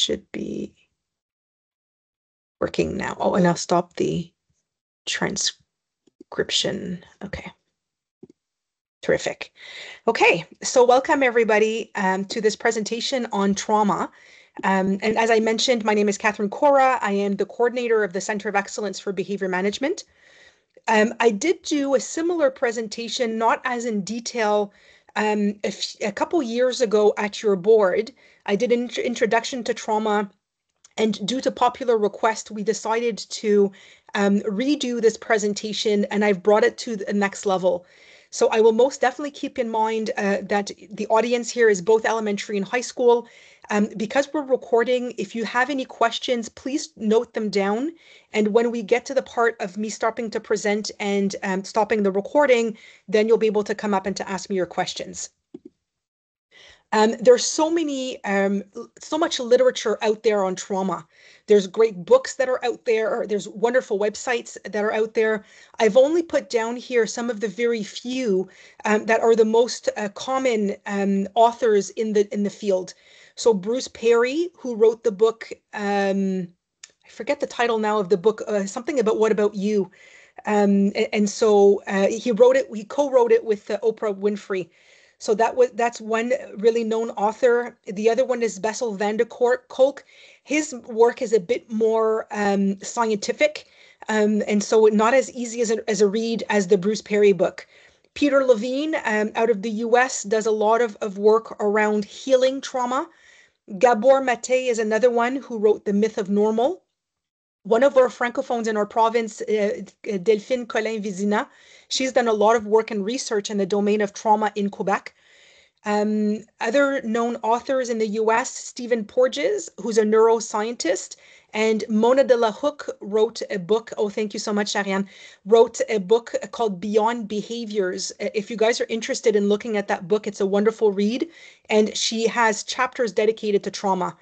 should be working now. Oh, and I'll stop the transcription. Okay. Terrific. Okay, so welcome everybody um, to this presentation on trauma. Um, and as I mentioned, my name is Catherine Korah. I am the coordinator of the Center of Excellence for Behavior Management. Um, I did do a similar presentation, not as in detail, um, a, couple years ago at your board. I did an introduction to trauma and due to popular request, we decided to um, redo this presentation and I've brought it to the next level. So I will most definitely keep in mind uh, that the audience here is both elementary and high school. Um, because we're recording, if you have any questions, please note them down. And when we get to the part of me stopping to present and um, stopping the recording, then you'll be able to come up and to ask me your questions. Um, there's so many, um, so much literature out there on trauma. There's great books that are out there. There's wonderful websites that are out there. I've only put down here some of the very few um, that are the most uh, common um, authors in the in the field. So Bruce Perry, who wrote the book, um, I forget the title now of the book, uh, something about what about you. Um, and, and, so uh, he wrote it. He co-wrote it with uh, Oprah Winfrey. So that was that's one really known author. The other one is Bessel van der Kolk. His work is a bit more um, scientific, um, and so not as easy as a, as a read as the Bruce Perry book. Peter Levine um, out of the US does a lot of, of work around healing trauma. Gabor Mate is another one who wrote The Myth of Normal. One of our francophones in our province, uh, Delphine Collin-Vézina, She's done a lot of work and research in the domain of trauma in Quebec. Um, other known authors in the US, Stephen Porges, who's a neuroscientist, and Mona Delahooke wrote a book. Oh, thank you so much, Ariane. Wrote a book called Beyond Behaviors. If you guys are interested in looking at that book, it's a wonderful read. And she has chapters dedicated to trauma.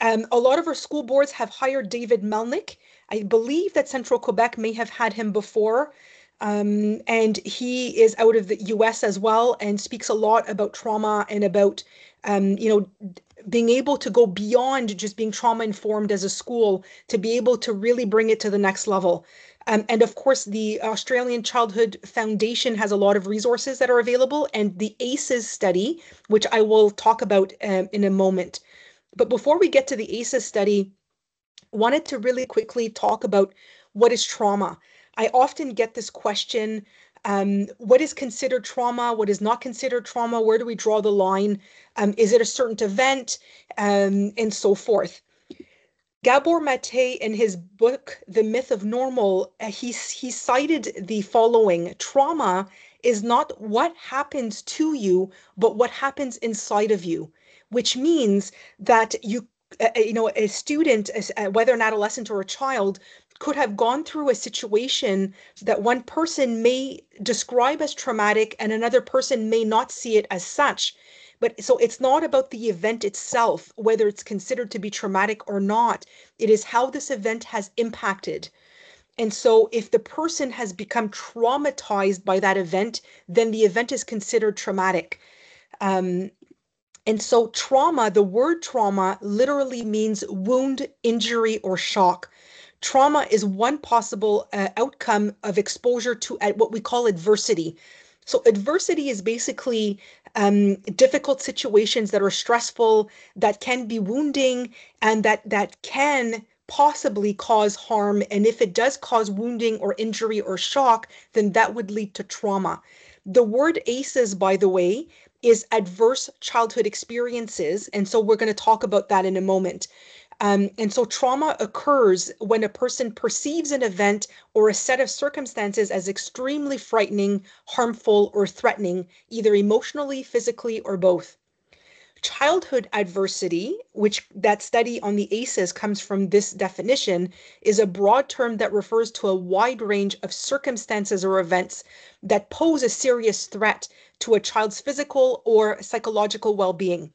Um, a lot of our school boards have hired David Melnick. I believe that Central Quebec may have had him before. Um, and he is out of the US as well and speaks a lot about trauma and about, um, you know, being able to go beyond just being trauma informed as a school to be able to really bring it to the next level. Um, and of course, the Australian Childhood Foundation has a lot of resources that are available, and the ACEs study, which I will talk about um, in a moment. But before we get to the ACEs study, wanted to really quickly talk about what is trauma. I often get this question um, what is considered trauma? What is not considered trauma? Where do we draw the line? Um, is it a certain event? Um, and so forth. Gabor Mate, in his book, The Myth of Normal, uh, he, he cited the following Trauma is not what happens to you, but what happens inside of you, which means that you uh, you know a student uh, whether an adolescent or a child could have gone through a situation that one person may describe as traumatic and another person may not see it as such. But so it's not about the event itself, whether it's considered to be traumatic or not. It is how this event has impacted. And so if the person has become traumatized by that event, then the event is considered traumatic. Um, and so trauma, the word trauma literally means wound, injury, or shock trauma is one possible uh, outcome of exposure to uh, what we call adversity. So, adversity is basically um, difficult situations that are stressful, that can be wounding, and that that can possibly cause harm. And if it does cause wounding or injury or shock, then that would lead to trauma. The word ACEs, by the way, is adverse childhood experiences. And so we're going to talk about that in a moment. Um, and so trauma occurs when a person perceives an event or a set of circumstances as extremely frightening, harmful, or threatening, either emotionally, physically, or both. Childhood adversity, which that study on the ACEs comes from this definition, is a broad term that refers to a wide range of circumstances or events that pose a serious threat to a child's physical or psychological well being.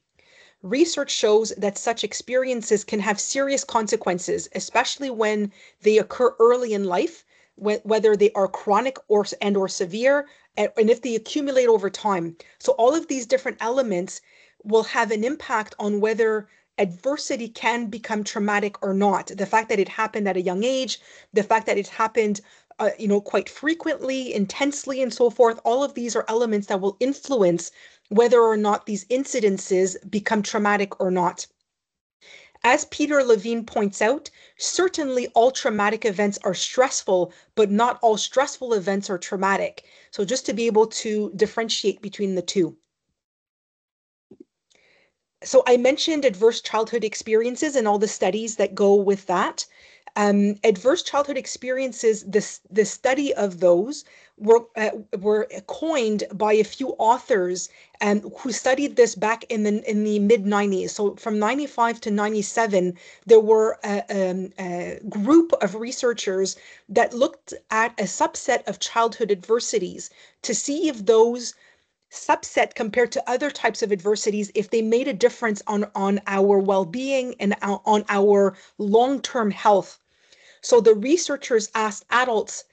Research shows that such experiences can have serious consequences, especially when they occur early in life, whether they are chronic or and or severe, and if they accumulate over time. So all of these different elements will have an impact on whether adversity can become traumatic or not. The fact that it happened at a young age, the fact that it happened uh, you know, quite frequently, intensely, and so forth. All of these are elements that will influence whether or not these incidences become traumatic or not. As Peter Levine points out, certainly all traumatic events are stressful, but not all stressful events are traumatic. So just to be able to differentiate between the two. So I mentioned adverse childhood experiences and all the studies that go with that. Um, adverse childhood experiences, the, the study of those were, uh, were coined by a few authors um, who studied this back in the, in the mid 90s. So from 95 to 97, there were a, um, a group of researchers that looked at a subset of childhood adversities to see if those subset compared to other types of adversities if they made a difference on on our well-being and on our long-term health so the researchers asked adults,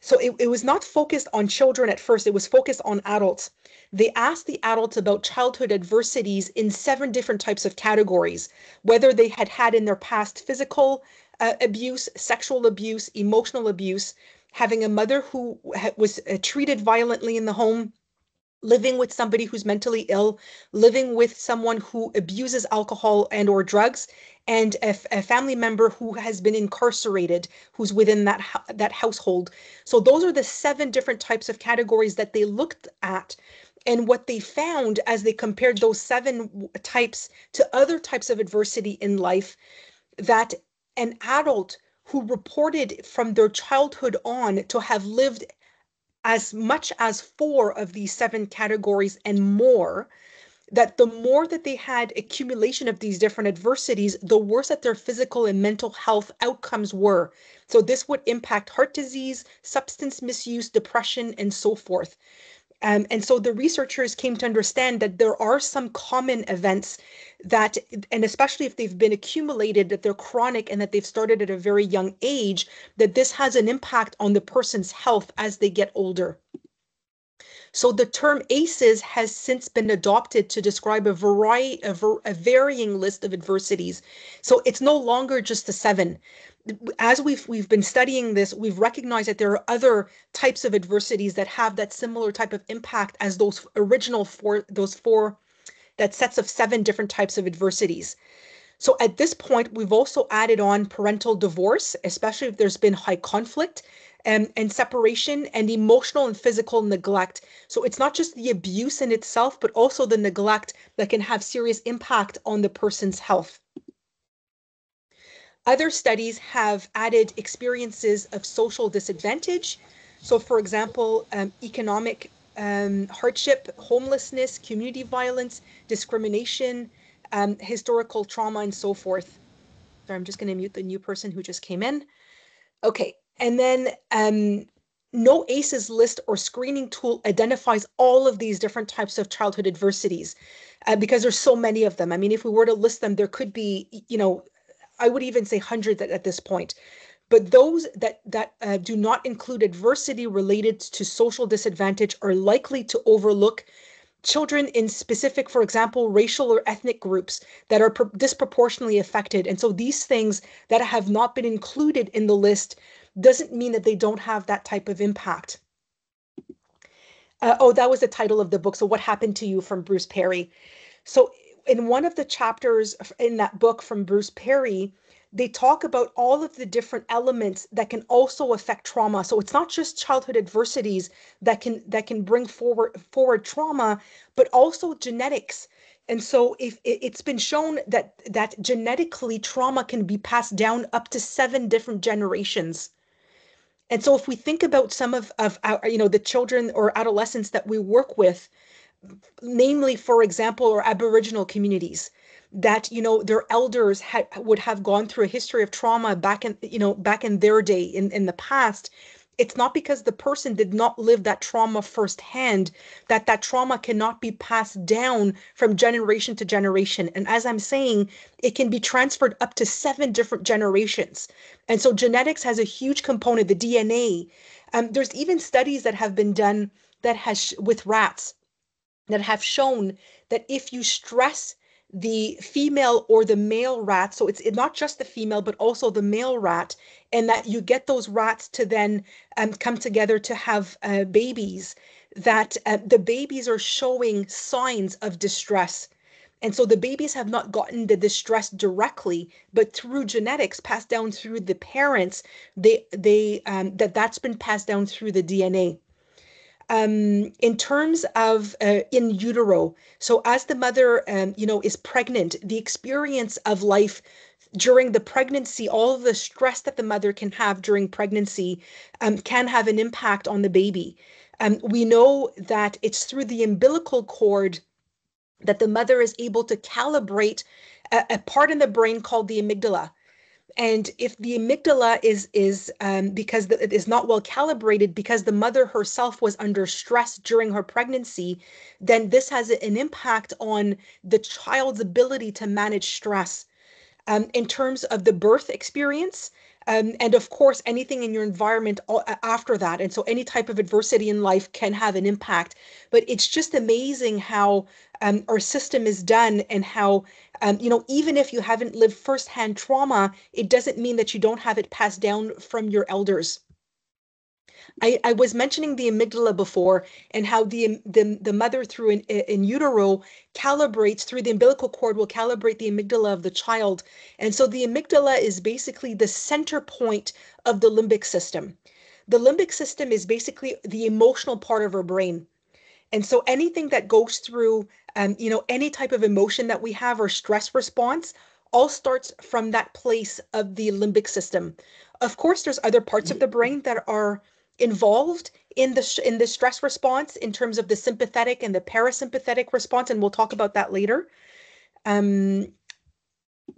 so it, it was not focused on children at first, it was focused on adults. They asked the adults about childhood adversities in seven different types of categories, whether they had had in their past physical uh, abuse, sexual abuse, emotional abuse, having a mother who was uh, treated violently in the home, living with somebody who's mentally ill, living with someone who abuses alcohol and or drugs, and a, family member who has been incarcerated, who's within that that household. So those are the seven different types of categories that they looked at. And what they found as they compared those seven types to other types of adversity in life, that an adult who reported from their childhood on to have lived as much as four of these seven categories and more, that the more that they had accumulation of these different adversities, the worse that their physical and mental health outcomes were. So this would impact heart disease, substance misuse, depression, and so forth. Um, and so the researchers came to understand that there are some common events that, and especially if they've been accumulated, that they're chronic and that they've started at a very young age, that this has an impact on the person's health as they get older. So the term ACEs has since been adopted to describe a variety, a, a varying list of adversities. So it's no longer just the seven as we've we've been studying this, we've recognized that there are other types of adversities that have that similar type of impact as those original four, those four, that sets of seven different types of adversities. So at this point, we've also added on parental divorce, especially if there's been high conflict and, and separation and emotional and physical neglect. So it's not just the abuse in itself, but also the neglect that can have serious impact on the person's health. Other studies have added experiences of social disadvantage. So, for example, um, economic um, hardship, homelessness, community violence, discrimination, um, historical trauma, and so forth. Sorry, I'm just going to mute the new person who just came in. Okay, and then um, no ACEs list or screening tool identifies all of these different types of childhood adversities uh, because there's so many of them. I mean, if we were to list them, there could be, you know, I would even say hundreds at, at this point. But those that that uh, do not include adversity related to social disadvantage are likely to overlook children in specific, for example, racial or ethnic groups that are disproportionately affected. And so these things that have not been included in the list doesn't mean that they don't have that type of impact. Uh, oh, that was the title of the book. So, What Happened to You from Bruce Perry. So, in one of the chapters in that book from Bruce Perry, they talk about all of the different elements that can also affect trauma. So it's not just childhood adversities that can that can bring forward forward trauma, but also genetics. And so if it's been shown that that genetically trauma can be passed down up to seven different generations. And so if we think about some of, of our, you know, the children or adolescents that we work with, namely, for example, or Aboriginal communities that you know their elders had would have gone through a history of trauma back in you know back in their day in in the past it's not because the person did not live that trauma firsthand that that trauma cannot be passed down from generation to generation. And as i'm saying it can be transferred up to seven different generations. And so genetics has a huge component the dna um, there's even studies that have been done that has with rats that have shown that if you stress the female or the male rat. So it's not just the female, but also the male rat, and that you get those rats to then um, come together to have uh, babies. That uh, the babies are showing signs of distress. And so the babies have not gotten the distress directly, but through genetics passed down through the parents, they they um, that that's been passed down through the DNA um, in terms of uh, in utero. So as the mother, um, you know, is pregnant, the experience of life during the pregnancy, all the stress that the mother can have during pregnancy um, can have an impact on the baby. Um, we know that it's through the umbilical cord that the mother is able to calibrate a, a part in the brain called the amygdala. And if the amygdala is is um, because the, it is not well calibrated because the mother herself was under stress during her pregnancy, then this has an impact on the child's ability to manage stress. Um, in terms of the birth experience, um, and of course, anything in your environment after that. And so, any type of adversity in life can have an impact. But it's just amazing how um, our system is done and how um, you know even if you haven't lived firsthand trauma it doesn't mean that you don't have it passed down from your elders. I, I was mentioning the amygdala before and how the the, the mother through in, in utero calibrates through the umbilical cord will calibrate the amygdala of the child. And so the amygdala is basically the center point of the limbic system. The limbic system is basically the emotional part of our brain. And so anything that goes through, um, you know, any type of emotion that we have or stress response all starts from that place of the limbic system. Of course, there's other parts of the brain that are involved in the in the stress response in terms of the sympathetic and the parasympathetic response, and we'll talk about that later. Um,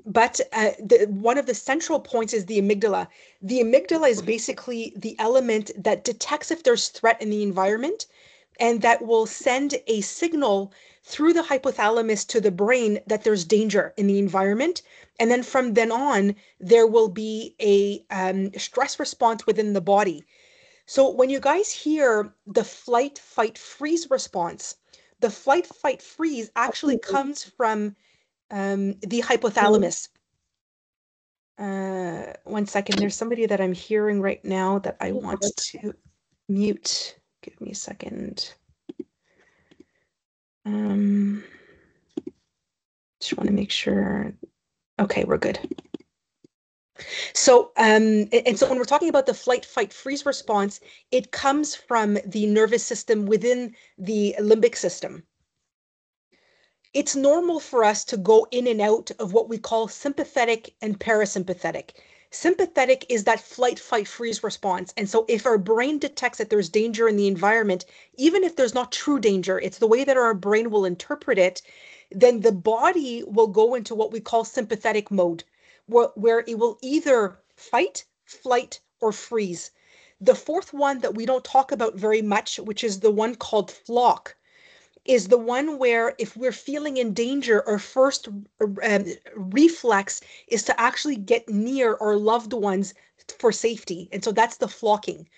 but uh, the, one of the central points is the amygdala. The amygdala is basically the element that detects if there's threat in the environment and that will send a signal through the hypothalamus to the brain that there's danger in the environment. And then from then on, there will be a um, stress response within the body. So when you guys hear the flight, fight, freeze response, the flight, fight, freeze actually comes from um, the hypothalamus. Uh, one second, there's somebody that I'm hearing right now that I want to mute. Give me a second. Um, just want to make sure. Okay, we're good. So, um, and so when we're talking about the flight, fight, freeze response, it comes from the nervous system within the limbic system. It's normal for us to go in and out of what we call sympathetic and parasympathetic. Sympathetic is that flight, fight, freeze response. And so if our brain detects that there's danger in the environment, even if there's not true danger, it's the way that our brain will interpret it, then the body will go into what we call sympathetic mode, where, where it will either fight, flight, or freeze. The fourth one that we don't talk about very much, which is the one called flock, is the one where if we're feeling in danger, our first um, reflex is to actually get near our loved ones for safety. And so that's the flocking.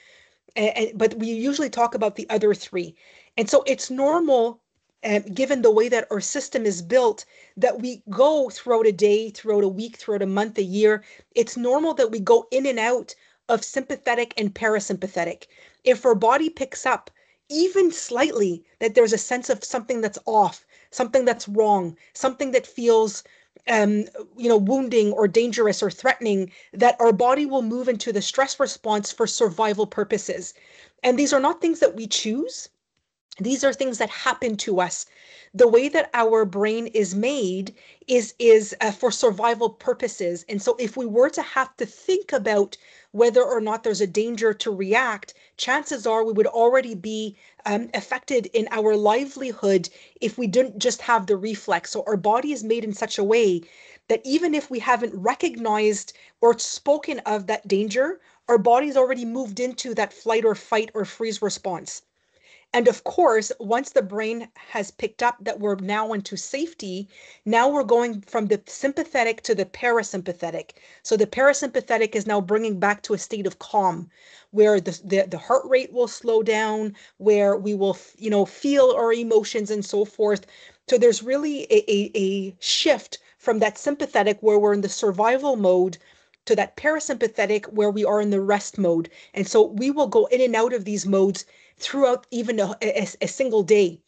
And, but we usually talk about the other three. And so it's normal, uh, given the way that our system is built, that we go throughout a day, throughout a week, throughout a month, a year. It's normal that we go in and out of sympathetic and parasympathetic. If our body picks up even slightly that there's a sense of something that's off something that's wrong something that feels um, you know wounding or dangerous or threatening that our body will move into the stress response for survival purposes. And these are not things that we choose these are things that happen to us the way that our brain is made is is uh, for survival purposes and so if we were to have to think about whether or not there's a danger to react, chances are we would already be um, affected in our livelihood if we didn't just have the reflex. So our body is made in such a way that even if we haven't recognized or spoken of that danger, our body's already moved into that flight or fight or freeze response. And of course, once the brain has picked up that we're now into safety, now we're going from the sympathetic to the parasympathetic. So the parasympathetic is now bringing back to a state of calm where the, the, the heart rate will slow down, where we will, you know, feel our emotions and so forth. So there's really a, a, a shift from that sympathetic where we're in the survival mode to that parasympathetic where we are in the rest mode. And so we will go in and out of these modes throughout even a, a, a single day.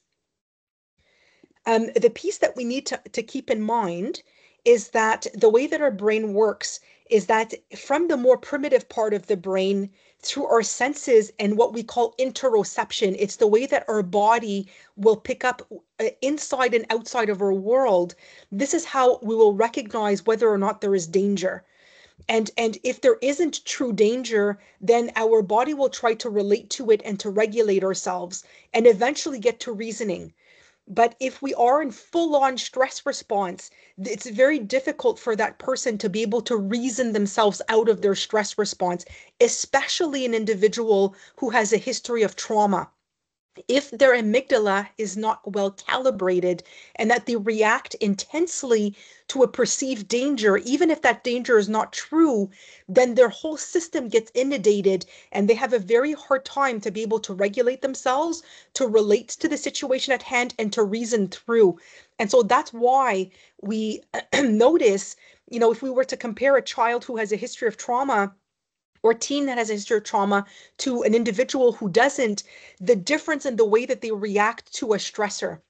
Um, the piece that we need to, to keep in mind is that the way that our brain works is that from the more primitive part of the brain through our senses and what we call interoception, it's the way that our body will pick up uh, inside and outside of our world. This is how we will recognize whether or not there is danger. And, and if there isn't true danger, then our body will try to relate to it and to regulate ourselves and eventually get to reasoning. But if we are in full on stress response, it's very difficult for that person to be able to reason themselves out of their stress response, especially an individual who has a history of trauma if their amygdala is not well calibrated and that they react intensely to a perceived danger, even if that danger is not true, then their whole system gets inundated and they have a very hard time to be able to regulate themselves, to relate to the situation at hand, and to reason through. And so that's why we notice, you know, if we were to compare a child who has a history of trauma or a teen that has a history of trauma to an individual who doesn't, the difference in the way that they react to a stressor.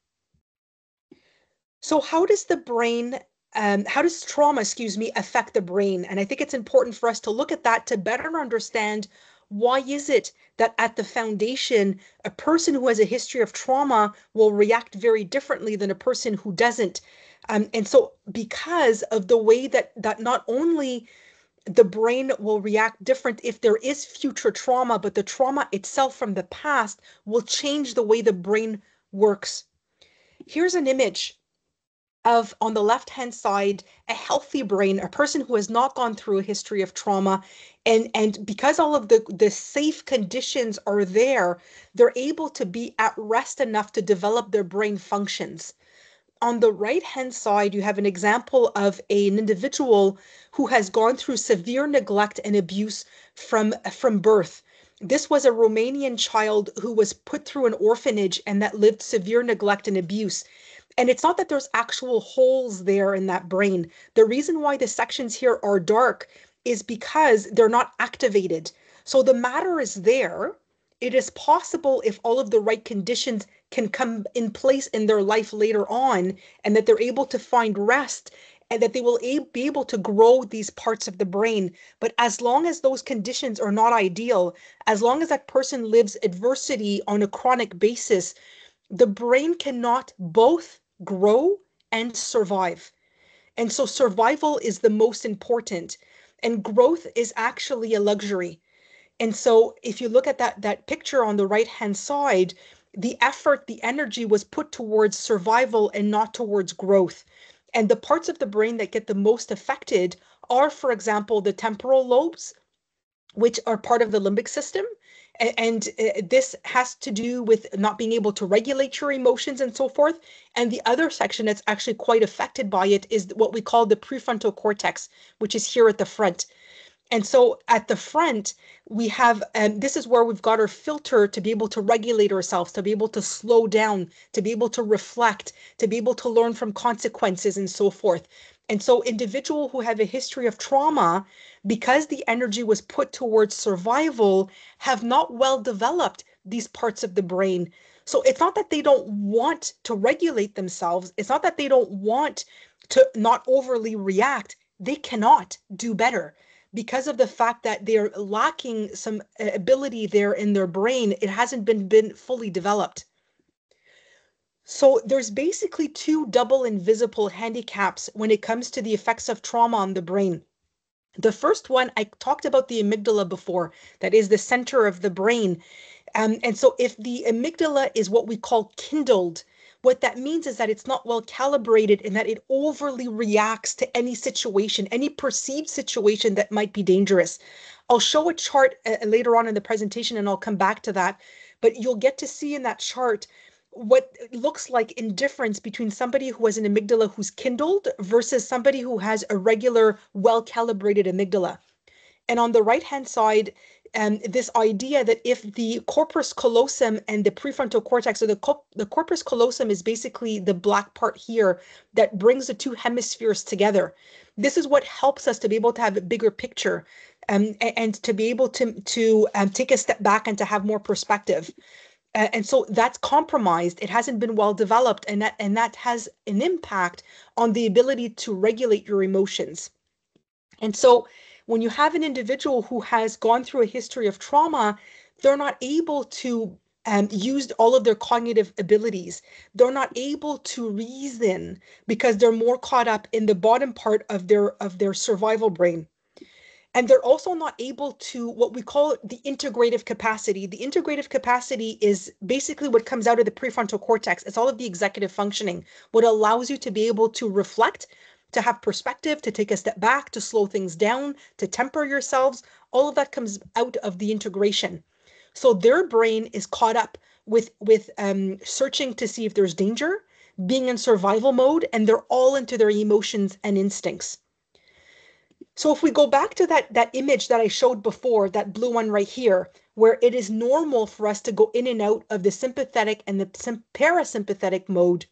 So, how does the brain, um, how does trauma, excuse me, affect the brain? And I think it's important for us to look at that to better understand why is it that at the foundation, a person who has a history of trauma will react very differently than a person who doesn't? Um, and so, because of the way that that not only the brain will react different if there is future trauma, but the trauma itself from the past will change the way the brain works. Here's an image of, on the left hand side, a healthy brain, a person who has not gone through a history of trauma. And, and because all of the, the safe conditions are there, they're able to be at rest enough to develop their brain functions on the right hand side, you have an example of an individual who has gone through severe neglect and abuse from, from birth. This was a Romanian child who was put through an orphanage and that lived severe neglect and abuse. And it's not that there's actual holes there in that brain. The reason why the sections here are dark is because they're not activated. So the matter is there. It is possible if all of the right conditions can come in place in their life later on and that they're able to find rest and that they will be able to grow these parts of the brain. But as long as those conditions are not ideal, as long as that person lives adversity on a chronic basis, the brain cannot both grow and survive. And so survival is the most important, and growth is actually a luxury. And so if you look at that that picture on the right hand side, the effort, the energy was put towards survival and not towards growth. And the parts of the brain that get the most affected are, for example, the temporal lobes, which are part of the limbic system. And uh, this has to do with not being able to regulate your emotions and so forth. And the other section that's actually quite affected by it is what we call the prefrontal cortex, which is here at the front. And so at the front, we have, and this is where we've got our filter to be able to regulate ourselves, to be able to slow down, to be able to reflect, to be able to learn from consequences and so forth. And so individual who have a history of trauma, because the energy was put towards survival, have not well developed these parts of the brain. So it's not that they don't want to regulate themselves. It's not that they don't want to not overly react. They cannot do better because of the fact that they're lacking some uh, ability there in their brain, it hasn't been, been fully developed. So there's basically two double invisible handicaps when it comes to the effects of trauma on the brain. The first one, I talked about the amygdala before, that is the center of the brain. Um, and so if the amygdala is what we call kindled, what that means is that it's not well calibrated and that it overly reacts to any situation, any perceived situation that might be dangerous. I'll show a chart uh, later on in the presentation and I'll come back to that. But you'll get to see in that chart what looks like indifference between somebody who has an amygdala who's kindled versus somebody who has a regular, well calibrated amygdala. And on the right hand side, um, this idea that if the corpus callosum and the prefrontal cortex, or the, co- the corpus callosum is basically the black part here that brings the two hemispheres together. This is what helps us to be able to have a bigger picture um, and, and to be able to, to um, take a step back and to have more perspective. Uh, and so that's compromised. It hasn't been well developed, and that and that has an impact on the ability to regulate your emotions. And so when you have an individual who has gone through a history of trauma, they're not able to um, use all of their cognitive abilities. They're not able to reason because they're more caught up in the bottom part of their of their survival brain. And they're also not able to what we call the integrative capacity. The integrative capacity is basically what comes out of the prefrontal cortex. It's all of the executive functioning, what allows you to be able to reflect, to have perspective, to take a step back, to slow things down, to temper yourselves. All of that comes out of the integration. So their brain is caught up with with um, searching to see if there's danger, being in survival mode, and they're all into their emotions and instincts. So if we go back to that that image that I showed before, that blue one right here, where it is normal for us to go in and out of the sympathetic and the parasympathetic mode,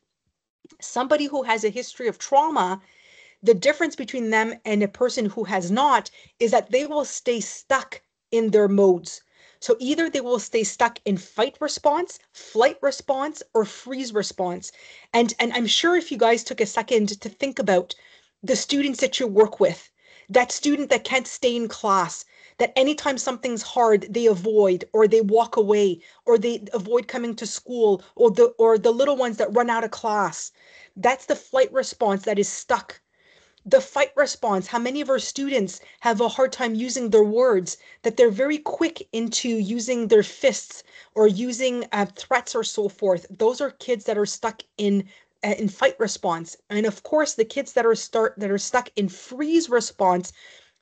somebody who has a history of trauma the difference between them and a person who has not is that they will stay stuck in their modes. So either they will stay stuck in fight response, flight response, or freeze response. And, and I'm sure if you guys took a second to think about the students that you work with, that student that can't stay in class, that anytime something's hard, they avoid or they walk away or they avoid coming to school or the or the little ones that run out of class. That's the flight response that is stuck the fight response how many of our students have a hard time using their words that they're very quick into using their fists or using uh, threats or so forth. Those are kids that are stuck in uh, in fight response. And of course the kids that are start that are stuck in freeze response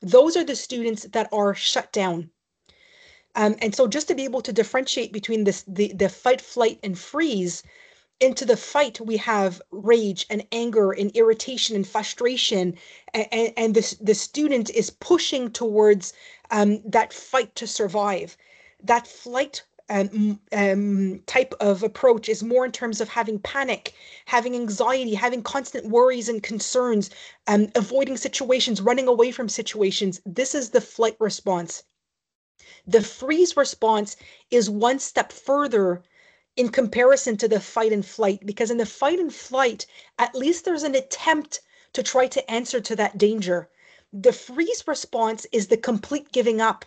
those are the students that are shut down. Um, and so just to be able to differentiate between this the the fight flight and freeze into the fight we have rage and anger and irritation and frustration and, and the, the student is pushing towards um, that fight to survive that flight um, um, type of approach is more in terms of having panic, having anxiety, having constant worries and concerns, um, avoiding situations, running away from situations. This is the flight response. The freeze response is one step further in comparison to the fight and flight because in the fight and flight at least there's an attempt to try to answer to that danger. The freeze response is the complete giving up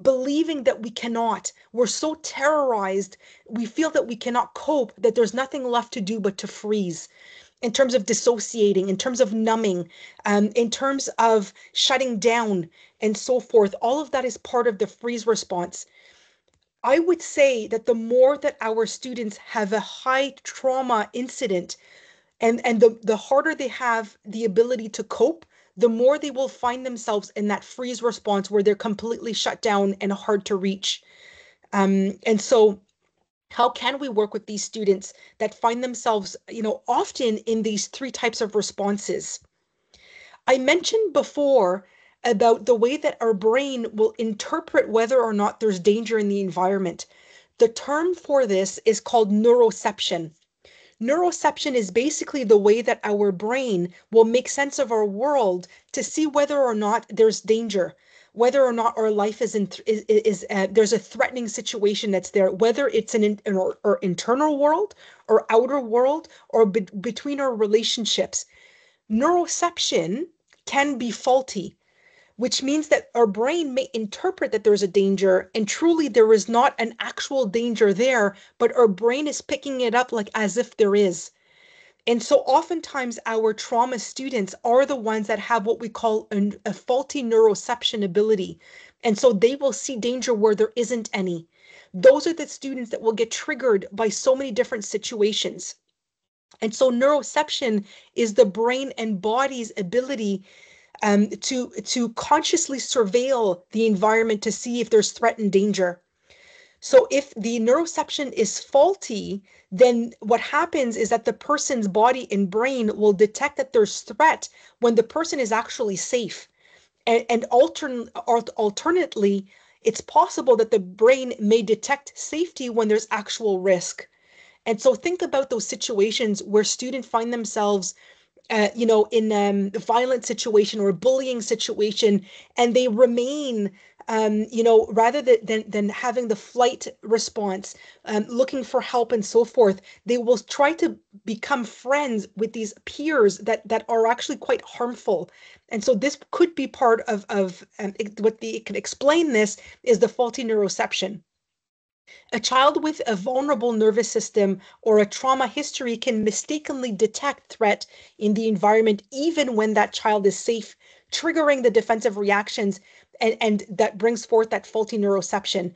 believing that we cannot. We're so terrorized. We feel that we cannot cope that there's nothing left to do but to freeze. In terms of dissociating in terms of numbing um, in terms of shutting down and so forth all of that is part of the freeze response I would say that the more that our students have a high trauma incident and, and the, the harder they have the ability to cope, the more they will find themselves in that freeze response where they're completely shut down and hard to reach. Um, and so how can we work with these students that find themselves, you know, often in these three types of responses? I mentioned before about the way that our brain will interpret whether or not there's danger in the environment. The term for this is called neuroception. Neuroception is basically the way that our brain will make sense of our world to see whether or not there's danger, whether or not our life is in, is, is uh, there's a threatening situation that's there, whether it's an, an or, or internal world or outer world or be, between our relationships. Neuroception can be faulty which means that our brain may interpret that there's a danger and truly there is not an actual danger there, but our brain is picking it up like as if there is. And so oftentimes our trauma students are the ones that have what we call an, a faulty neuroception ability. And so they will see danger where there isn't any. Those are the students that will get triggered by so many different situations. And so neuroception is the brain and body's ability um, to, to consciously surveil the environment to see if there's threat and danger. So if the neuroception is faulty, then what happens is that the person's body and brain will detect that there's threat when the person is actually safe. And, and altern, alternately, it's possible that the brain may detect safety when there's actual risk. And so think about those situations where students find themselves uh, you know, in um, a violent situation or a bullying situation, and they remain, um, you know, rather than, than, having the flight response, um, looking for help and so forth, they will try to become friends with these peers that that are actually quite harmful. And so this could be part of of um, what they can explain this is the faulty neuroception. A child with a vulnerable nervous system or a trauma history can mistakenly detect threat in the environment even when that child is safe, triggering the defensive reactions and, and that brings forth that faulty neuroception.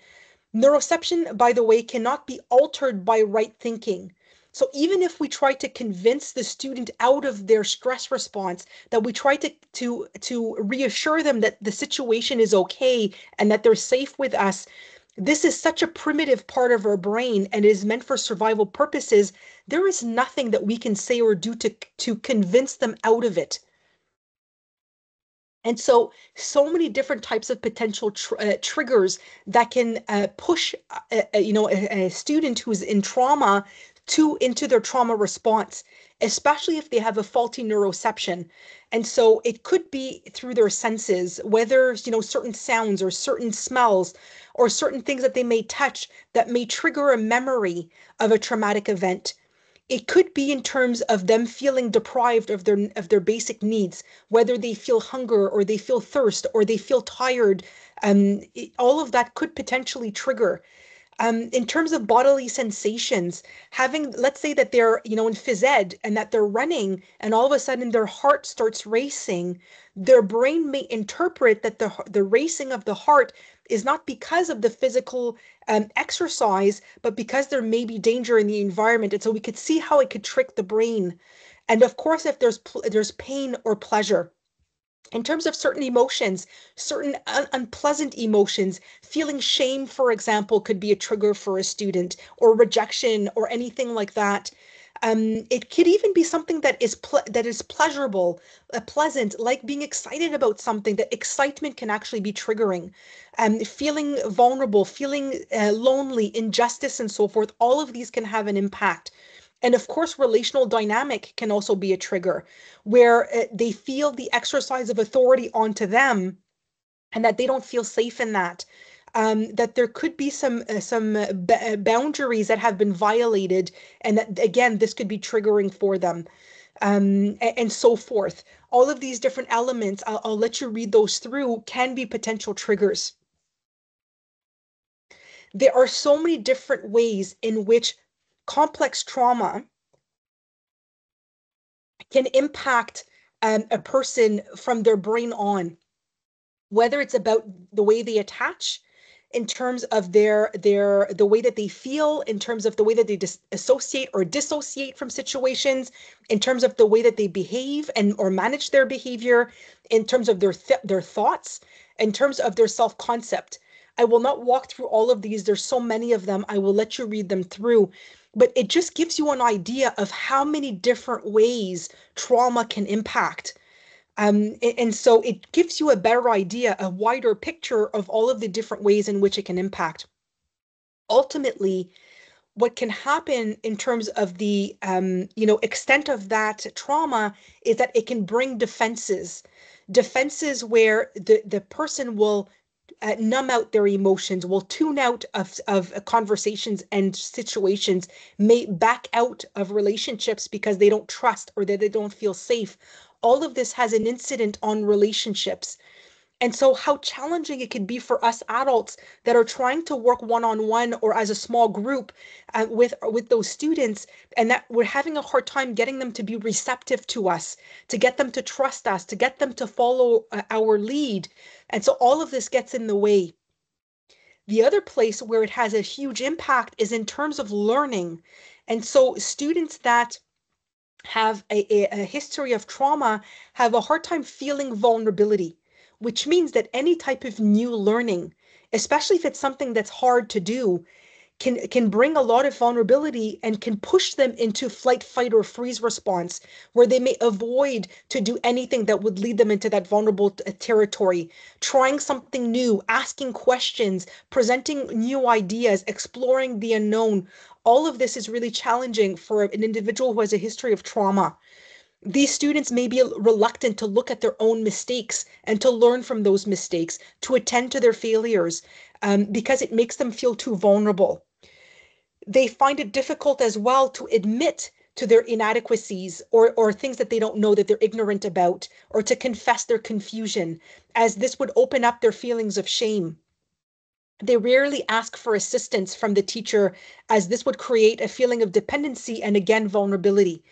Neuroception, by the way, cannot be altered by right thinking. So even if we try to convince the student out of their stress response, that we try to to to reassure them that the situation is okay and that they're safe with us, this is such a primitive part of our brain and is meant for survival purposes. There is nothing that we can say or do to, to convince them out of it. And so, so many different types of potential tr uh, triggers that can uh, push, uh, uh you know, a, a student who's in trauma to into their trauma response, especially if they have a faulty neuroception. And so it could be through their senses, whether, you know, certain sounds or certain smells or certain things that they may touch that may trigger a memory of a traumatic event. It could be in terms of them feeling deprived of their of their basic needs, whether they feel hunger or they feel thirst or they feel tired. Um, it, all of that could potentially trigger um, in terms of bodily sensations, having, let's say that they're, you know, in phys ed and that they're running and all of a sudden their heart starts racing, their brain may interpret that the, the racing of the heart is not because of the physical um, exercise, but because there may be danger in the environment. And so we could see how it could trick the brain. And of course, if there's there's pain or pleasure, in terms of certain emotions, certain un- unpleasant emotions, feeling shame, for example, could be a trigger for a student, or rejection, or anything like that. Um, it could even be something that is that is pleasurable, uh, pleasant, like being excited about something. That excitement can actually be triggering. Um, feeling vulnerable, feeling uh, lonely, injustice, and so forth. All of these can have an impact. And of course, relational dynamic can also be a trigger where uh, they feel the exercise of authority onto them and that they don't feel safe in that. Um, that there could be some uh, some uh, b- uh, boundaries that have been violated, and that again, this could be triggering for them, um, and, and, so forth. All of these different elements, I'll, I'll let you read those through, can be potential triggers. There are so many different ways in which complex trauma can impact um, a person from their brain on, whether it's about the way they attach, in terms of their their the way that they feel, in terms of the way that they dis- associate or dissociate from situations, in terms of the way that they behave and or manage their behavior, in terms of their th- their thoughts, in terms of their self concept. I will not walk through all of these. There's so many of them. I will let you read them through but it just gives you an idea of how many different ways trauma can impact. Um, and so it gives you a better idea, a wider picture of all of the different ways in which it can impact. Ultimately, what can happen in terms of the um, you know extent of that trauma is that it can bring defenses defenses where the the person will uh, numb out their emotions, will tune out of, of conversations and situations, may back out of relationships because they don't trust or that they don't feel safe. All of this has an incident on relationships. And so, how challenging it can be for us adults that are trying to work one on one or as a small group uh, with with those students, and that we're having a hard time getting them to be receptive to us, to get them to trust us, to get them to follow uh, our lead. And so, all of this gets in the way. The other place where it has a huge impact is in terms of learning. And so, students that have a, a, history of trauma have a hard time feeling vulnerability which means that any type of new learning, especially if it's something that's hard to do, can can bring a lot of vulnerability and can push them into flight fight or freeze response where they may avoid to do anything that would lead them into that vulnerable t- territory. Trying something new asking questions presenting new ideas exploring the unknown. All of this is really challenging for an individual who has a history of trauma. These students may be reluctant to look at their own mistakes and to learn from those mistakes, to attend to their failures, um, because it makes them feel too vulnerable. They find it difficult as well to admit to their inadequacies or, or things that they don't know that they're ignorant about, or to confess their confusion, as this would open up their feelings of shame. They rarely ask for assistance from the teacher, as this would create a feeling of dependency and again vulnerability.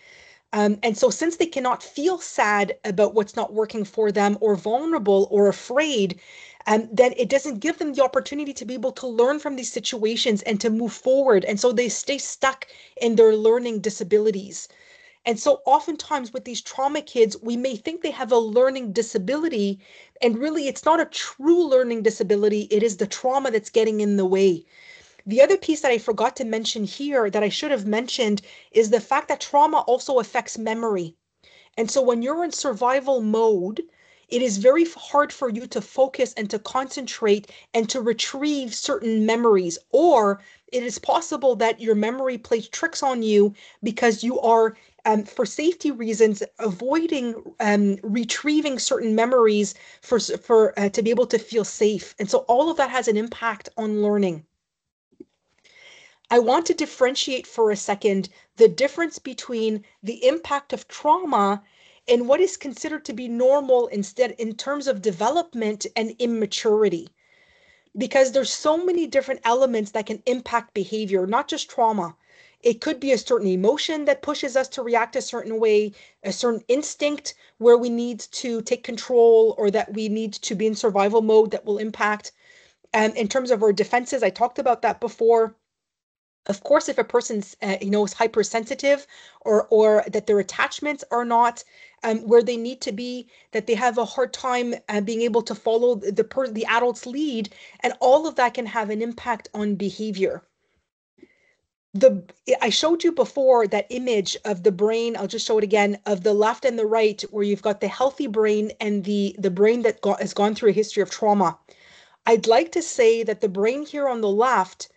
Um, and so, since they cannot feel sad about what's not working for them, or vulnerable or afraid, um, then it doesn't give them the opportunity to be able to learn from these situations and to move forward. And so, they stay stuck in their learning disabilities. And so, oftentimes with these trauma kids, we may think they have a learning disability, and really, it's not a true learning disability. It is the trauma that's getting in the way. The other piece that I forgot to mention here that I should have mentioned is the fact that trauma also affects memory. And so when you're in survival mode, it is very hard for you to focus and to concentrate and to retrieve certain memories. Or it is possible that your memory plays tricks on you because you are, um, for safety reasons, avoiding um, retrieving certain memories for, for uh, to be able to feel safe. And so all of that has an impact on learning. I want to differentiate for a second the difference between the impact of trauma and what is considered to be normal instead in terms of development and immaturity. Because there's so many different elements that can impact behavior not just trauma. It could be a certain emotion that pushes us to react a certain way a certain instinct where we need to take control or that we need to be in survival mode that will impact. And um, in terms of our defenses i talked about that before. Of course if a person's uh, you know is hypersensitive or or that their attachments are not um, where they need to be that they have a hard time uh, being able to follow the per- the adult's lead and all of that can have an impact on behavior. The i showed you before that image of the brain i'll just show it again of the left and the right where you've got the healthy brain and the the brain that go- has gone through a history of trauma. I'd like to say that the brain here on the left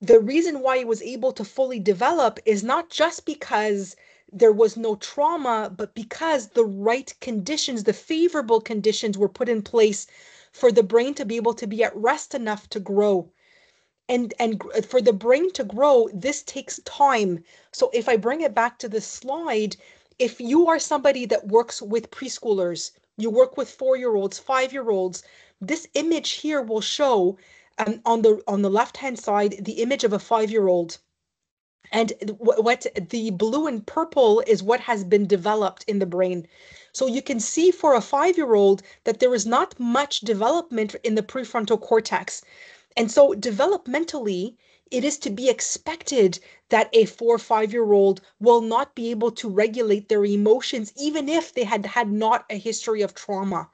the reason why it was able to fully develop is not just because there was no trauma, but because the right conditions, the favorable conditions were put in place for the brain to be able to be at rest enough to grow. And, and for the brain to grow, this takes time. So if I bring it back to the slide, if you are somebody that works with preschoolers, you work with four year olds, five year olds, this image here will show um, on the on the left hand side the image of a five year old and what the blue and purple is what has been developed in the brain. So you can see for a five year old that there is not much development in the prefrontal cortex. And so developmentally it is to be expected that a four or five year old will not be able to regulate their emotions even if they had had not a history of trauma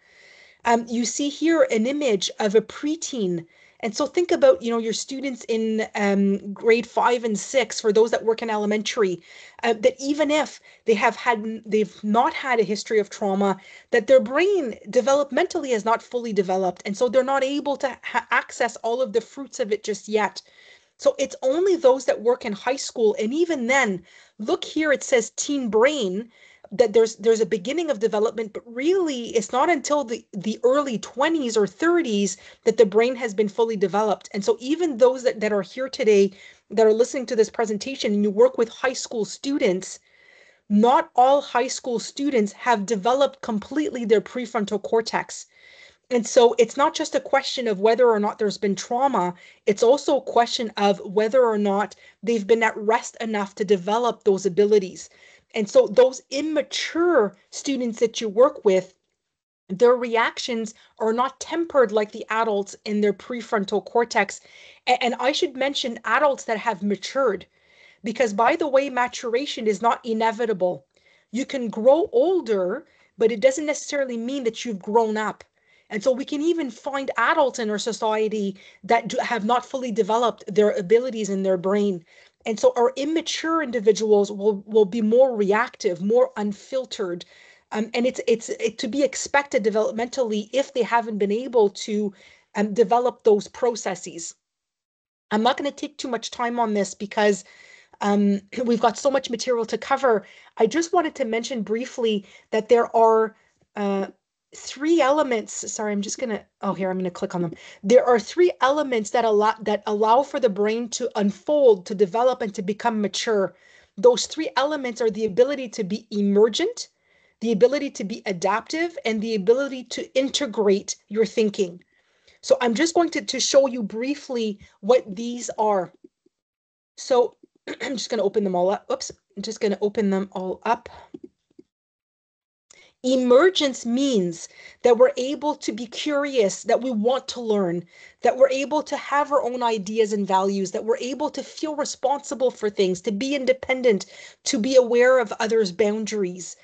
um, you see here an image of a preteen and so think about, you know, your students in um, grade five and six, for those that work in elementary, uh, that even if they have had, they've not had a history of trauma, that their brain developmentally is not fully developed. And so they're not able to access all of the fruits of it just yet. So it's only those that work in high school. And even then, look here, it says teen brain that there's there's a beginning of development but really it's not until the the early 20s or 30s that the brain has been fully developed and so even those that, that are here today that are listening to this presentation and you work with high school students not all high school students have developed completely their prefrontal cortex and so it's not just a question of whether or not there's been trauma, it's also a question of whether or not they've been at rest enough to develop those abilities. And so those immature students that you work with, their reactions are not tempered like the adults in their prefrontal cortex. And I should mention adults that have matured, because by the way, maturation is not inevitable. You can grow older, but it doesn't necessarily mean that you've grown up. And so we can even find adults in our society that do, have not fully developed their abilities in their brain. And so our immature individuals will, will be more reactive, more unfiltered. Um, and it's it's it, to be expected developmentally if they haven't been able to um, develop those processes. I'm not going to take too much time on this because um, we've got so much material to cover. I just wanted to mention briefly that there are uh, three elements. Sorry, I'm just gonna. Oh, here I'm gonna click on them. There are three elements that allow that allow for the brain to unfold, to develop, and to become mature. Those three elements are the ability to be emergent, the ability to be adaptive, and the ability to integrate your thinking. So I'm just going to, to show you briefly what these are. So I'm just going to open them all up. Oops, I'm just going to open them all up. Emergence means that we're able to be curious, that we want to learn, that we're able to have our own ideas and values, that we're able to feel responsible for things, to be independent, to be aware of others' boundaries,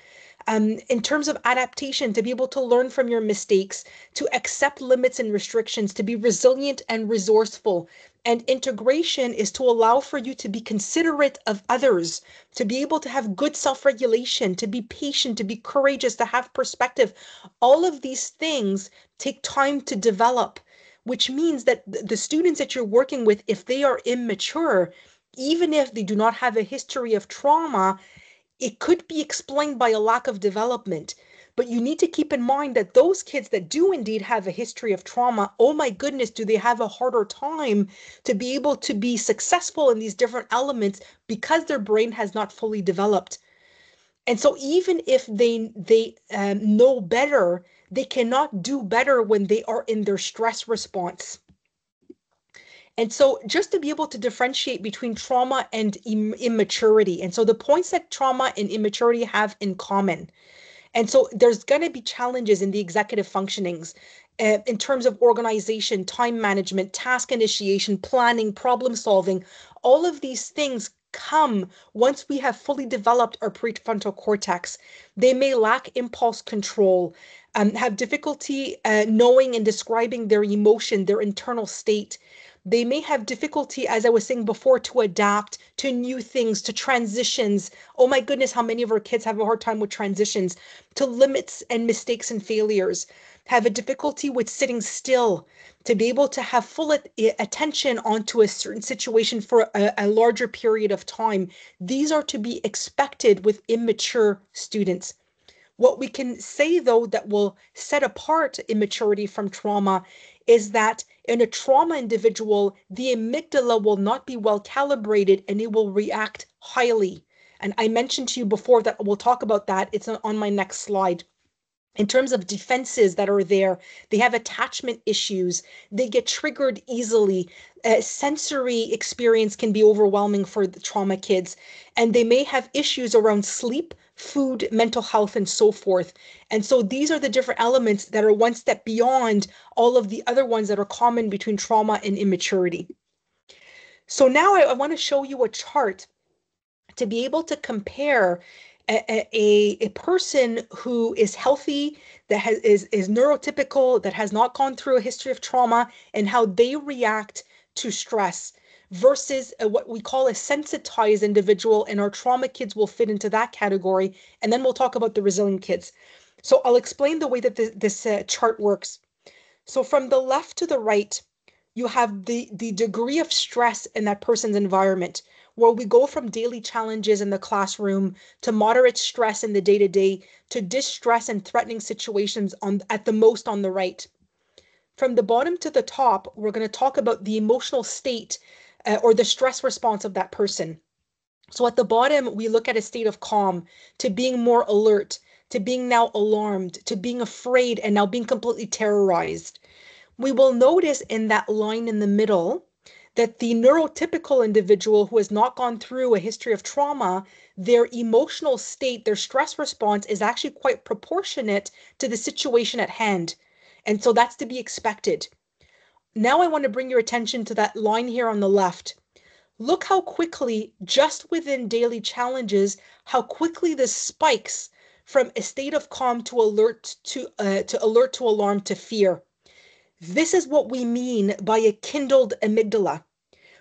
um, in terms of adaptation, to be able to learn from your mistakes, to accept limits and restrictions, to be resilient and resourceful. And integration is to allow for you to be considerate of others, to be able to have good self regulation, to be patient, to be courageous, to have perspective. All of these things take time to develop, which means that the students that you're working with, if they are immature, even if they do not have a history of trauma, it could be explained by a lack of development. But you need to keep in mind that those kids that do indeed have a history of trauma, oh my goodness, do they have a harder time to be able to be successful in these different elements because their brain has not fully developed. And so even if they they um, know better, they cannot do better when they are in their stress response. And so, just to be able to differentiate between trauma and Im- immaturity. And so, the points that trauma and immaturity have in common. And so, there's going to be challenges in the executive functionings uh, in terms of organization, time management, task initiation, planning, problem solving. All of these things come once we have fully developed our prefrontal cortex. They may lack impulse control, um, have difficulty uh, knowing and describing their emotion, their internal state. They may have difficulty, as I was saying before, to adapt to new things, to transitions. Oh my goodness, how many of our kids have a hard time with transitions, to limits and mistakes and failures, have a difficulty with sitting still, to be able to have full eh, attention onto a certain situation for a, a larger period of time. These are to be expected with immature students. What we can say, though, that will set apart immaturity from trauma is that in a trauma individual, the amygdala will not be well calibrated and it will react highly. And I mentioned to you before that we'll talk about that. It's on my next slide. In terms of defenses that are there, they have attachment issues. They get triggered easily. Sensory experience can be overwhelming for the trauma kids. And they may have issues around sleep, food, mental health, and so forth. And so these are the different elements that are one step beyond all of the other ones that are common between trauma and immaturity. So now I, I want to show you a chart to be able to compare a, a, a person who is healthy, that has, is, is neurotypical, that has not gone through a history of trauma, and how they react to stress versus what we call a sensitized individual, and our trauma kids will fit into that category. And then we'll talk about the resilient kids. So I'll explain the way that this, this uh, chart works. So from the left to the right, you have the, the degree of stress in that person's environment, where we go from daily challenges in the classroom to moderate stress in the day to day to distress and threatening situations on at the most on the right. From the bottom to the top, we're going to talk about the emotional state uh, or the stress response of that person. So at the bottom, we look at a state of calm to being more alert, to being now alarmed, to being afraid, and now being completely terrorized. We will notice in that line in the middle that the neurotypical individual who has not gone through a history of trauma, their emotional state, their stress response is actually quite proportionate to the situation at hand. And so that's to be expected. Now I want to bring your attention to that line here on the left. Look how quickly, just within daily challenges, how quickly this spikes from a state of calm to alert to uh, to alert to alarm to fear. This is what we mean by a kindled amygdala,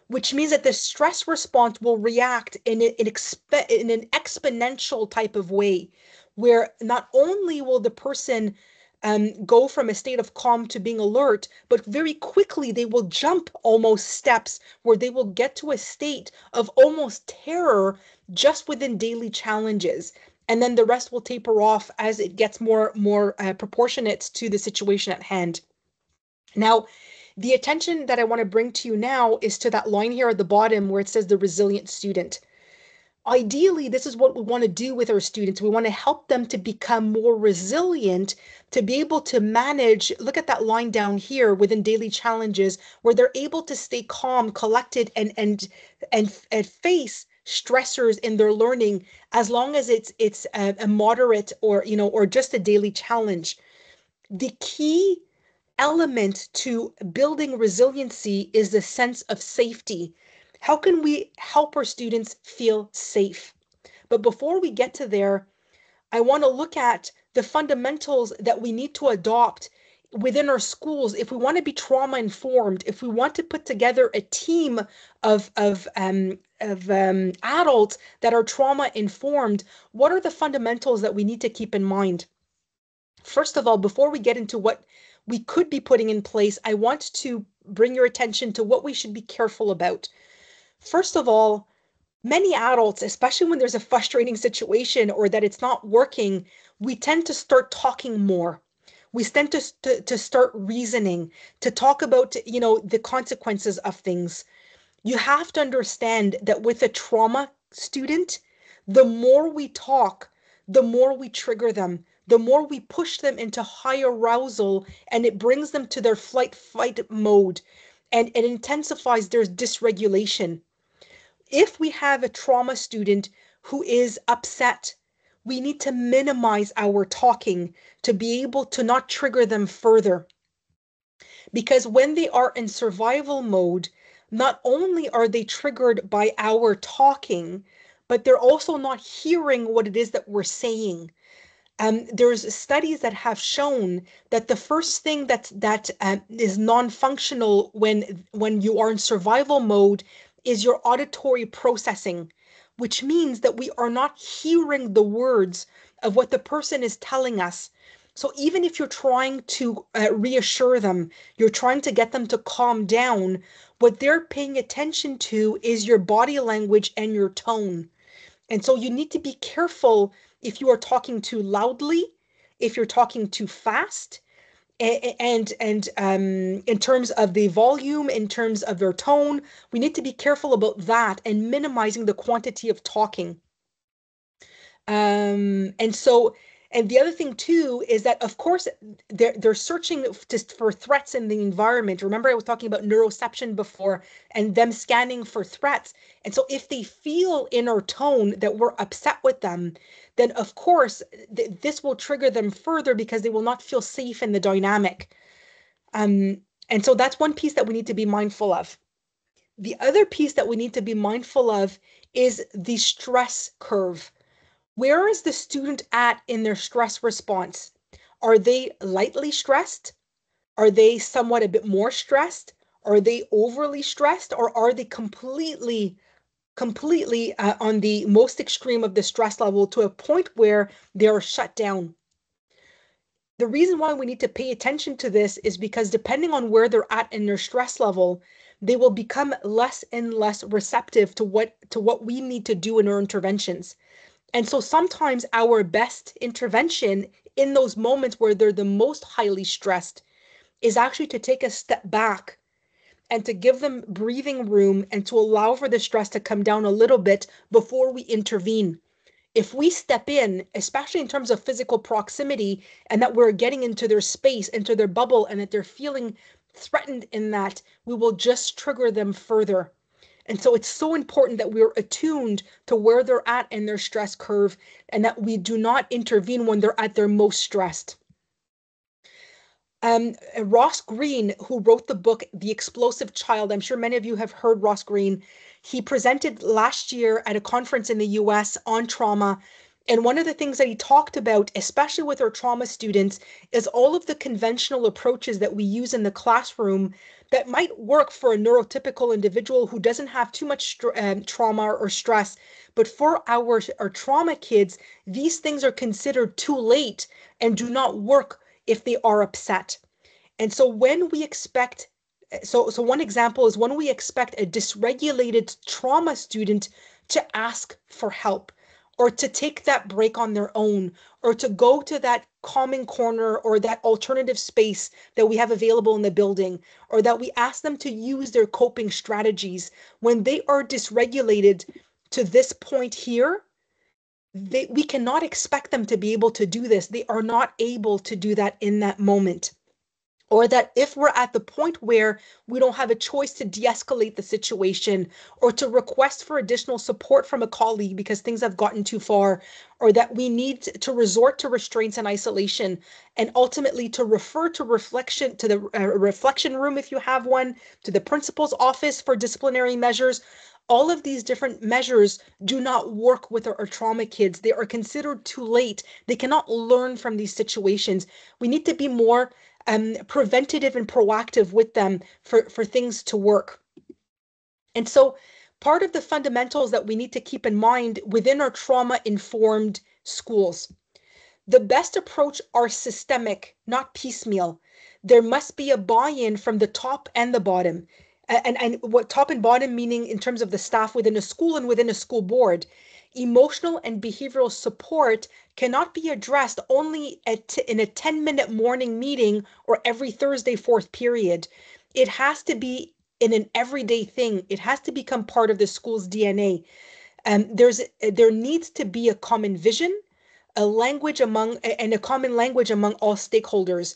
which means that the stress response will react in, an, in, in an exponential type of way, where not only will the person um, go from a state of calm to being alert, but very quickly they will jump almost steps where they will get to a state of almost terror just within daily challenges. And then the rest will taper off as it gets more more uh, proportionate to the situation at hand. Now, the attention that I want to bring to you now is to that line here at the bottom where it says the resilient student ideally this is what we want to do with our students. We want to help them to become more resilient to be able to manage look at that line down here within daily challenges where they're able to stay calm collected and and and, and face stressors in their learning as long as it's it's a, a moderate or you know or just a daily challenge. The key element to building resiliency is the sense of safety how can we help our students feel safe? But before we get to there, I want to look at the fundamentals that we need to adopt within our schools if we want to be trauma informed if we want to put together a team of of um, of um, adults that are trauma informed what are the fundamentals that we need to keep in mind first of all before we get into what we could be putting in place i want to bring your attention to what we should be careful about First of all, many adults, especially when there's a frustrating situation or that it's not working, we tend to start talking more. We tend to, to, to start reasoning, to talk about, you know, the consequences of things. You have to understand that with a trauma student, the more we talk, the more we trigger them, the more we push them into high arousal and it brings them to their flight fight mode and it intensifies their dysregulation if we have a trauma student who is upset, we need to minimize our talking to be able to not trigger them further. Because when they are in survival mode, not only are they triggered by our talking, but they're also not hearing what it is that we're saying. Um, there's studies that have shown that the first thing that that uh, is non-functional when when you are in survival mode is your auditory processing, which means that we are not hearing the words of what the person is telling us. So even if you're trying to uh, reassure them, you're trying to get them to calm down, what they're paying attention to is your body language and your tone. And so you need to be careful if you are talking too loudly, if you're talking too fast, and and um, in terms of the volume, in terms of their tone, we need to be careful about that and minimizing the quantity of talking. Um, and so and the other thing too is that of course they're they're searching just for threats in the environment. Remember I was talking about neuroception before and them scanning for threats. And so if they feel in our tone that we're upset with them, then of course th- this will trigger them further because they will not feel safe in the dynamic. Um, and so that's one piece that we need to be mindful of. The other piece that we need to be mindful of is the stress curve where is the student at in their stress response? Are they lightly stressed? Are they somewhat a bit more stressed? Are they overly stressed? Or are they completely, completely uh, on the most extreme of the stress level to a point where they are shut down? The reason why we need to pay attention to this is because depending on where they're at in their stress level, they will become less and less receptive to what to what we need to do in our interventions. And so sometimes our best intervention in those moments where they're the most highly stressed is actually to take a step back and to give them breathing room and to allow for the stress to come down a little bit before we intervene. If we step in, especially in terms of physical proximity, and that we're getting into their space, into their bubble, and that they're feeling threatened in that, we will just trigger them further. And so it's so important that we're attuned to where they're at in their stress curve and that we do not intervene when they're at their most stressed. Um, Ross Greene, who wrote the book The Explosive Child, I'm sure many of you have heard Ross Greene. He presented last year at a conference in the US on trauma, And one of the things that he talked about, especially with our trauma students, is all of the conventional approaches that we use in the classroom that might work for a neurotypical individual who doesn't have too much um, trauma or stress. But for our, our trauma kids, these things are considered too late and do not work if they are upset. And so when we expect so so one example is when we expect a dysregulated trauma student to ask for help or to take that break on their own or to go to that calming corner or that alternative space that we have available in the building or that we ask them to use their coping strategies. When they are dysregulated to this point here they, we cannot expect them to be able to do this. They are not able to do that in that moment or that if we're at the point where we don't have a choice to de-escalate the situation or to request for additional support from a colleague because things have gotten too far or that we need to resort to restraints and isolation and ultimately to refer to reflection to the uh, reflection room if you have one to the principal's office for disciplinary measures all of these different measures do not work with our, our, trauma kids. They are considered too late. They cannot learn from these situations. We need to be more um, preventative and proactive with them for, for things to work. And so part of the fundamentals that we need to keep in mind within our trauma informed schools. The best approach are systemic, not piecemeal. There must be a buy-in from the top and the bottom. And, and what top and bottom meaning in terms of the staff within a school and within a school board emotional and behavioral support cannot be addressed only at, in a 10 minute morning meeting or every Thursday fourth period. It has to be in an everyday thing. It has to become part of the school's DNA. Um, there's there needs to be a common vision, a language among and a common language among all stakeholders.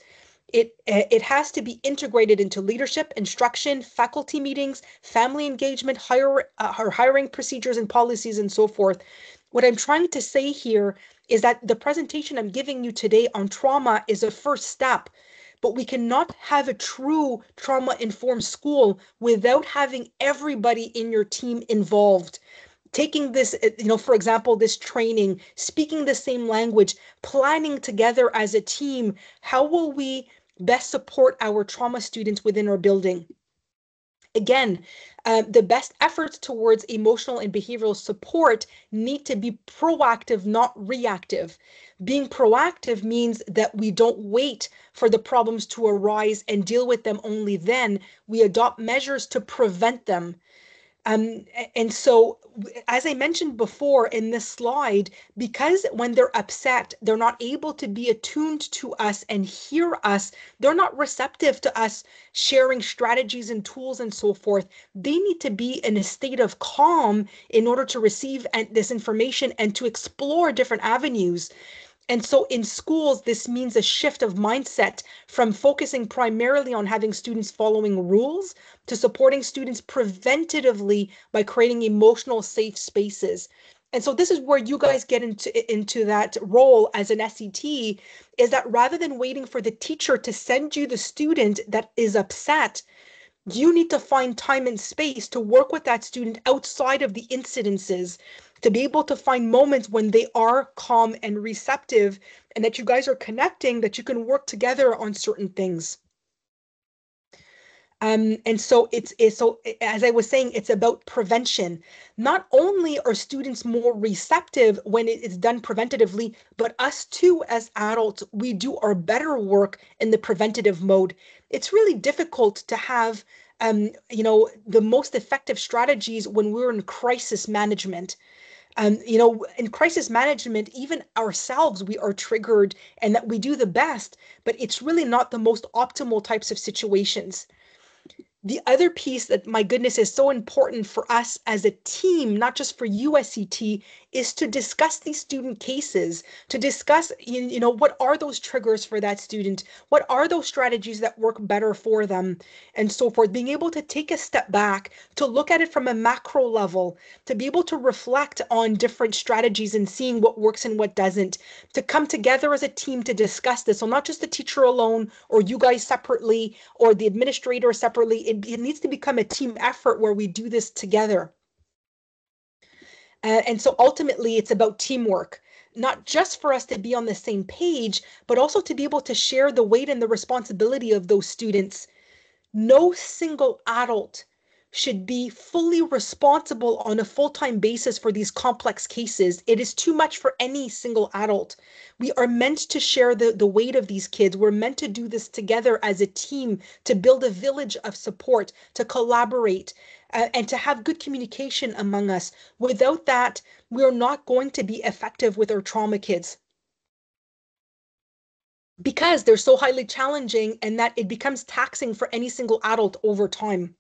It it has to be integrated into leadership, instruction, faculty meetings, family engagement, hire, uh, hiring procedures and policies, and so forth. What I'm trying to say here is that the presentation I'm giving you today on trauma is a first step, but we cannot have a true trauma informed school without having everybody in your team involved taking this you know for example this training speaking the same language planning together as a team how will we best support our trauma students within our building. Again, uh, the best efforts towards emotional and behavioral support need to be proactive, not reactive. Being proactive means that we don't wait for the problems to arise and deal with them only then. We adopt measures to prevent them. Um, and so, as I mentioned before in this slide, because when they're upset, they're not able to be attuned to us and hear us, they're not receptive to us sharing strategies and tools and so forth. They need to be in a state of calm in order to receive this information and to explore different avenues. And so in schools, this means a shift of mindset from focusing primarily on having students following rules to supporting students preventatively by creating emotional safe spaces. And so this is where you guys get into into that role as an SET is that rather than waiting for the teacher to send you the student that is upset, you need to find time and space to work with that student outside of the incidences to be able to find moments when they are calm and receptive and that you guys are connecting, that you can work together on certain things. Um, and so it's, it's so as I was saying, it's about prevention. Not only are students more receptive when it is done preventatively, but us too as adults, we do our better work in the preventative mode. It's really difficult to have um, you know, the most effective strategies when we're in crisis management. Um, you know, in crisis management, even ourselves, we are triggered and that we do the best, but it's really not the most optimal types of situations the other piece that my goodness is so important for us as a team not just for USCT is to discuss these student cases to discuss you know what are those triggers for that student? What are those strategies that work better for them? And so forth. Being able to take a step back to look at it from a macro level to be able to reflect on different strategies and seeing what works and what doesn't to come together as a team to discuss this. So not just the teacher alone or you guys separately or the administrator separately it, it needs to become a team effort where we do this together. Uh, and so ultimately, it's about teamwork. not just for us to be on the same page, but also to be able to share the weight and the responsibility of those students. No single adult should be fully responsible on a full time basis for these complex cases. It is too much for any single adult. We are meant to share the, the weight of these kids. We're meant to do this together as a team to build a village of support, to collaborate, uh, and to have good communication among us. Without that, we're not going to be effective with our trauma kids because they're so highly challenging and that it becomes taxing for any single adult over time.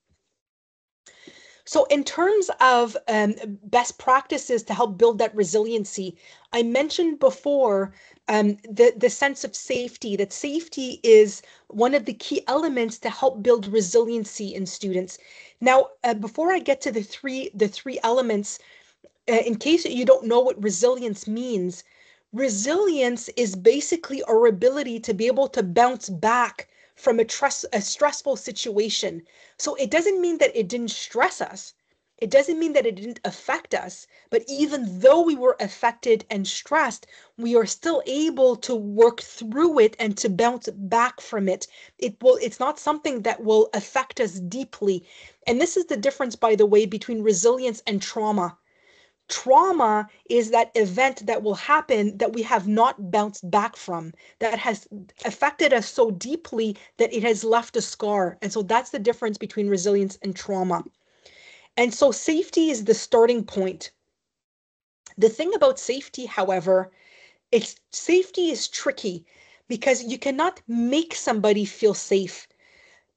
So, in terms of um, best practices to help build that resiliency, I mentioned before um, the, the sense of safety, that safety is one of the key elements to help build resiliency in students. Now, uh, before I get to the three, the three elements, uh, in case you don't know what resilience means, resilience is basically our ability to be able to bounce back from a, trust, a stressful situation. So it doesn't mean that it didn't stress us. It doesn't mean that it didn't affect us, but even though we were affected and stressed, we are still able to work through it and to bounce back from it. It will it's not something that will affect us deeply. And this is the difference by the way between resilience and trauma. Trauma is that event that will happen that we have not bounced back from, that has affected us so deeply that it has left a scar. And so that's the difference between resilience and trauma. And so safety is the starting point. The thing about safety, however, it's safety is tricky because you cannot make somebody feel safe.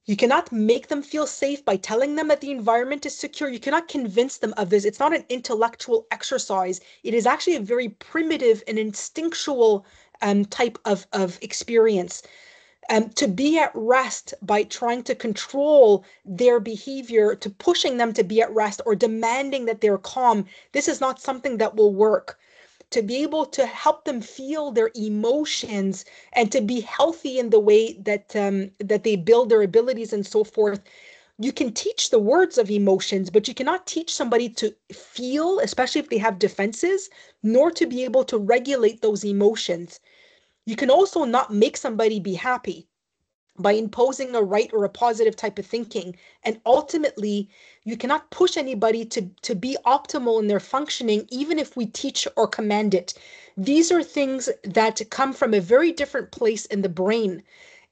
You cannot make them feel safe by telling them that the environment is secure. You cannot convince them of this. It's not an intellectual exercise. It is actually a very primitive and instinctual um, type of, of experience. Um, to be at rest by trying to control their behavior, to pushing them to be at rest or demanding that they're calm, this is not something that will work to be able to help them feel their emotions and to be healthy in the way that um, that they build their abilities and so forth. You can teach the words of emotions but you cannot teach somebody to feel especially if they have defenses nor to be able to regulate those emotions. You can also not make somebody be happy by imposing a right or a positive type of thinking. And ultimately, you cannot push anybody to, to be optimal in their functioning, even if we teach or command it. These are things that come from a very different place in the brain.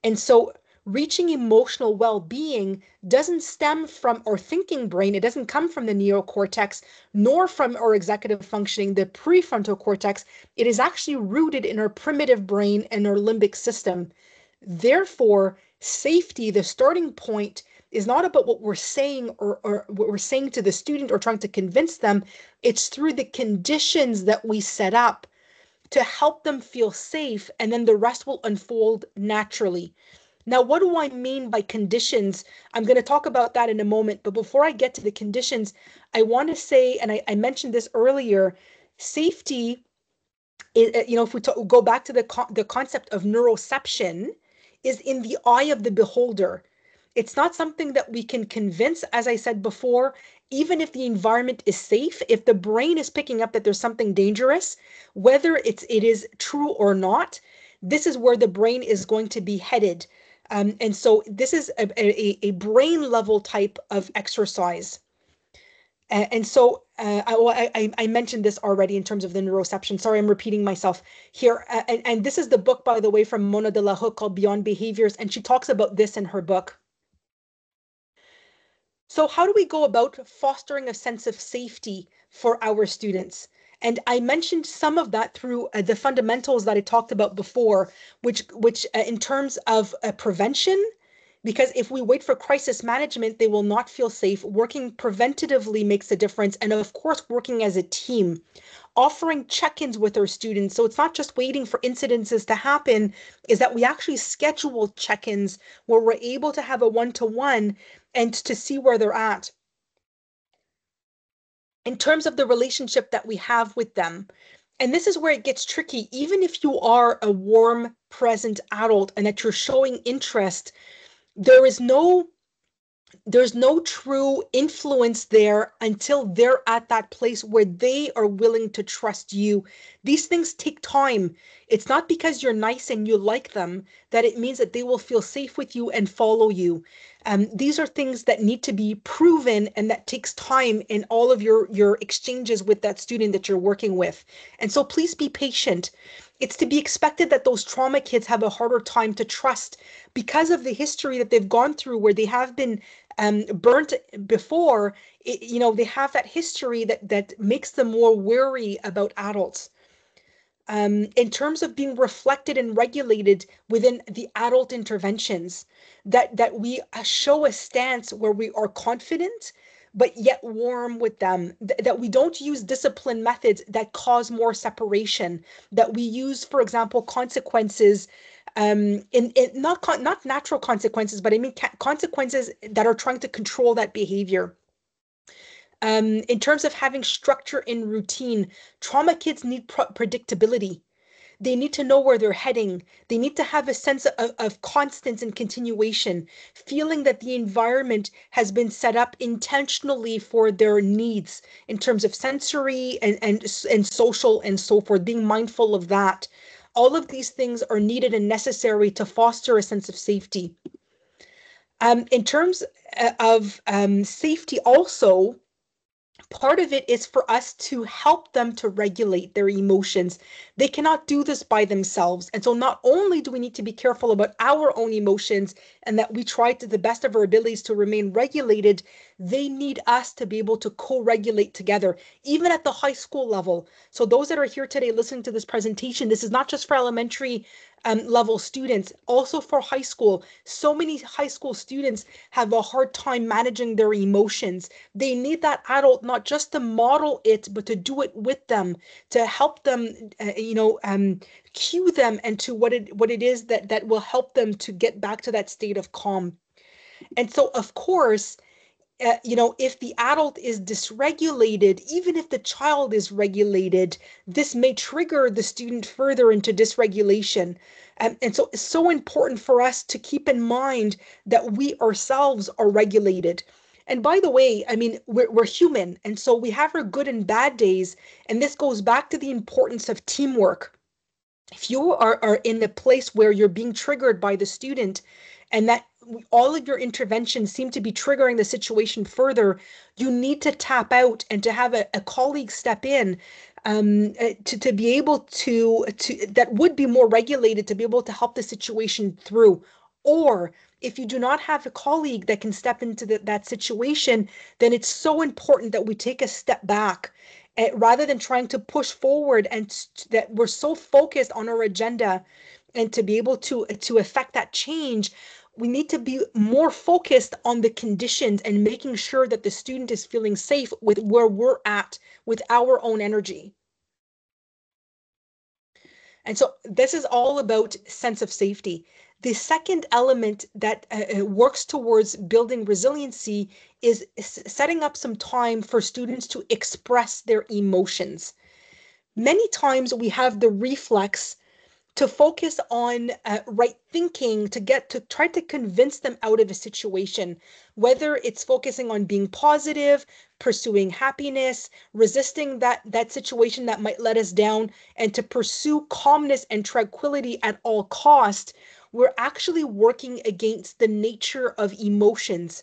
And so, reaching emotional well being doesn't stem from our thinking brain. It doesn't come from the neocortex, nor from our executive functioning, the prefrontal cortex. It is actually rooted in our primitive brain and our limbic system. Therefore, safety, the starting point, is not about what we're saying or, or what we're saying to the student or trying to convince them. It's through the conditions that we set up to help them feel safe, and then the rest will unfold naturally. Now, what do I mean by conditions? I'm going to talk about that in a moment. But before I get to the conditions, I want to say, and I, I mentioned this earlier, safety, is, you know, if we talk, go back to the, co- the concept of neuroception, is in the eye of the beholder. It's not something that we can convince, as I said before, even if the environment is safe, if the brain is picking up that there's something dangerous, whether it's it is true or not, this is where the brain is going to be headed. Um, and so this is a, a, a brain level type of exercise. And so uh, I, I, mentioned this already in terms of the neuroception. Sorry, I'm repeating myself here. And, and this is the book, by the way, from Mona Delahooke called Beyond Behaviors. And she talks about this in her book. So how do we go about fostering a sense of safety for our students? And I mentioned some of that through uh, the fundamentals that I talked about before, which, which uh, in terms of uh, prevention, because if we wait for crisis management, they will not feel safe. Working preventatively makes a difference. And of course, working as a team, offering check ins with our students. So it's not just waiting for incidences to happen, is that we actually schedule check ins where we're able to have a one to one and to see where they're at. In terms of the relationship that we have with them, and this is where it gets tricky. Even if you are a warm, present adult and that you're showing interest there is no there's no true influence there until they're at that place where they are willing to trust you. These things take time. It's not because you're nice and you like them that it means that they will feel safe with you and follow you. Um, these are things that need to be proven and that takes time in all of your, your exchanges with that student that you're working with. And so please be patient it's to be expected that those trauma kids have a harder time to trust because of the history that they've gone through where they have been um, burnt before. It, you know they have that history that that makes them more wary about adults. Um, in terms of being reflected and regulated within the adult interventions that that we uh, show a stance where we are confident but yet warm with them th- that we don't use discipline methods that cause more separation that we use for example consequences um, in, in not con- not natural consequences but i mean ca- consequences that are trying to control that behavior. Um, in terms of having structure in routine trauma kids need pro- predictability they need to know where they're heading. They need to have a sense of, of constance and continuation, feeling that the environment has been set up intentionally for their needs in terms of sensory and, and, and social and so forth, being mindful of that. All of these things are needed and necessary to foster a sense of safety. Um, in terms uh, of um, safety, also, part of it is for us to help them to regulate their emotions. They cannot do this by themselves. And so not only do we need to be careful about our own emotions and that we try to the best of our abilities to remain regulated, they need us to be able to co-regulate together, even at the high school level. So those that are here today listening to this presentation, this is not just for elementary um, level students, also for high school. So many high school students have a hard time managing their emotions. They need that adult not just to model it, but to do it with them, to help them, uh, you know, um, cue them into what it what it is that that will help them to get back to that state of calm. And so, of course, uh, you know, if the adult is dysregulated, even if the child is regulated, this may trigger the student further into dysregulation. Um, and so it's so important for us to keep in mind that we ourselves are regulated. And by the way, I mean, we're, we're human. And so we have our good and bad days. And this goes back to the importance of teamwork. If you are, are in a place where you're being triggered by the student and that all of your interventions seem to be triggering the situation further, you need to tap out and to have a, a colleague step in um, uh, to, to be able to, to, that would be more regulated to be able to help the situation through. Or if you do not have a colleague that can step into the, that situation, then it's so important that we take a step back uh, rather than trying to push forward and that we're so focused on our agenda and to be able to to affect that change we need to be more focused on the conditions and making sure that the student is feeling safe with where we're at with our own energy. And so this is all about sense of safety. The second element that uh, uh works towards building resiliency is setting up some time for students to express their emotions. Many times we have the reflex to focus on uh, right thinking to get to try to convince them out of a situation whether it's focusing on being positive pursuing happiness resisting that that situation that might let us down and to pursue calmness and tranquility at all cost we're actually working against the nature of emotions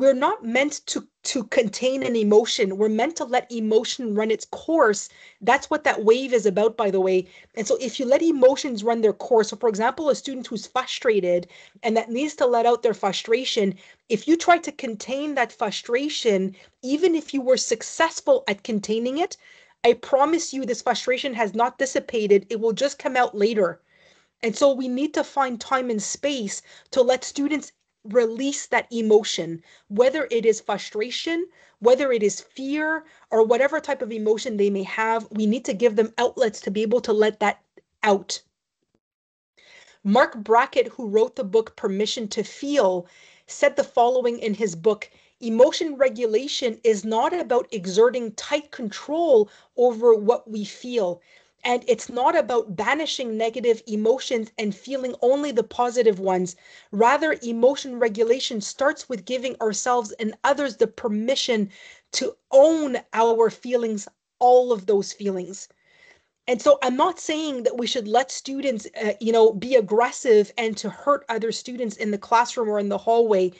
we're not meant to to contain an emotion. We're meant to let emotion run its course. That's what that wave is about by the way. And so if you let emotions run their course so for example a student who's frustrated and that needs to let out their frustration if you try to contain that frustration even if you were successful at containing it i promise you this frustration has not dissipated. It will just come out later. And so we need to find time and space to let students release that emotion, whether it is frustration, whether it is fear, or whatever type of emotion they may have. We need to give them outlets to be able to let that out. Mark Brackett, who wrote the book Permission to Feel, said the following in his book Emotion regulation is not about exerting tight control over what we feel. And it's not about banishing negative emotions and feeling only the positive ones. Rather, emotion regulation starts with giving ourselves and others the permission to own our feelings, all of those feelings. And so I'm not saying that we should let students, uh, you know, be aggressive and to hurt other students in the classroom or in the hallway.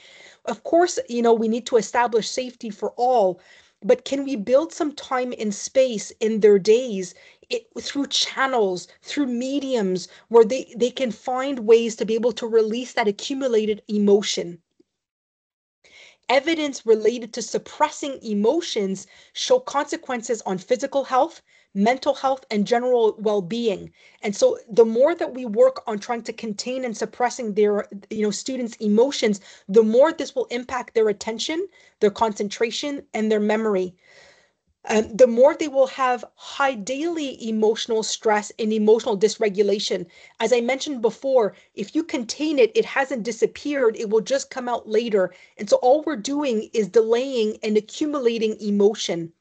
Of course, you know, we need to establish safety for all, but can we build some time and space in their days it, through channels, through mediums where they, they can find ways to be able to release that accumulated emotion? Evidence related to suppressing emotions show consequences on physical health, mental health and general well-being and so the more that we work on trying to contain and suppressing their you know students emotions the more this will impact their attention their concentration and their memory um, the more they will have high daily emotional stress and emotional dysregulation. As I mentioned before, if you contain it, it hasn't disappeared, it will just come out later. And so all we're doing is delaying and accumulating emotion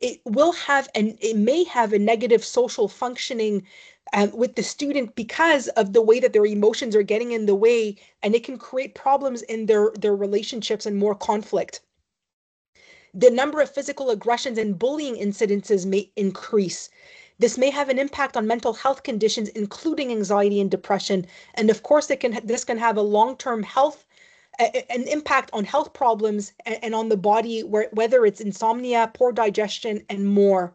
it will have and it may have a negative social functioning um, with the student because of the way that their emotions are getting in the way and it can create problems in their their relationships and more conflict the number of physical aggressions and bullying incidences may increase this may have an impact on mental health conditions including anxiety and depression and of course it can this can have a long-term health an impact on health problems and, on the body, whether it's insomnia, poor digestion, and more.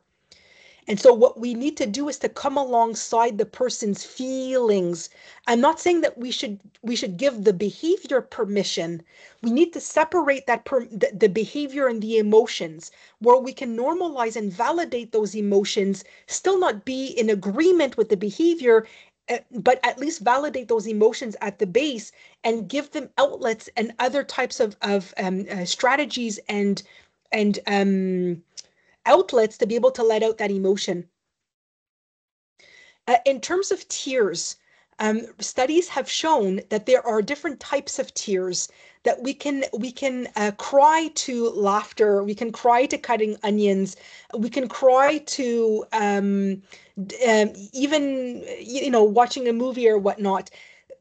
And so, what we need to do is to come alongside the person's feelings. I'm not saying that we should we should give the behavior permission. We need to separate that per, the, the behavior and the emotions, where we can normalize and validate those emotions, still not be in agreement with the behavior, Eh, but at least validate those emotions at the base and give them outlets and other types of, of um, uh, strategies and and um, outlets to be able to let out that emotion. Uh, in terms of tears, um, studies have shown that there are different types of tears that we can we can uh, cry to laughter we can cry to cutting onions we can cry to um, um, even you know watching a movie or whatnot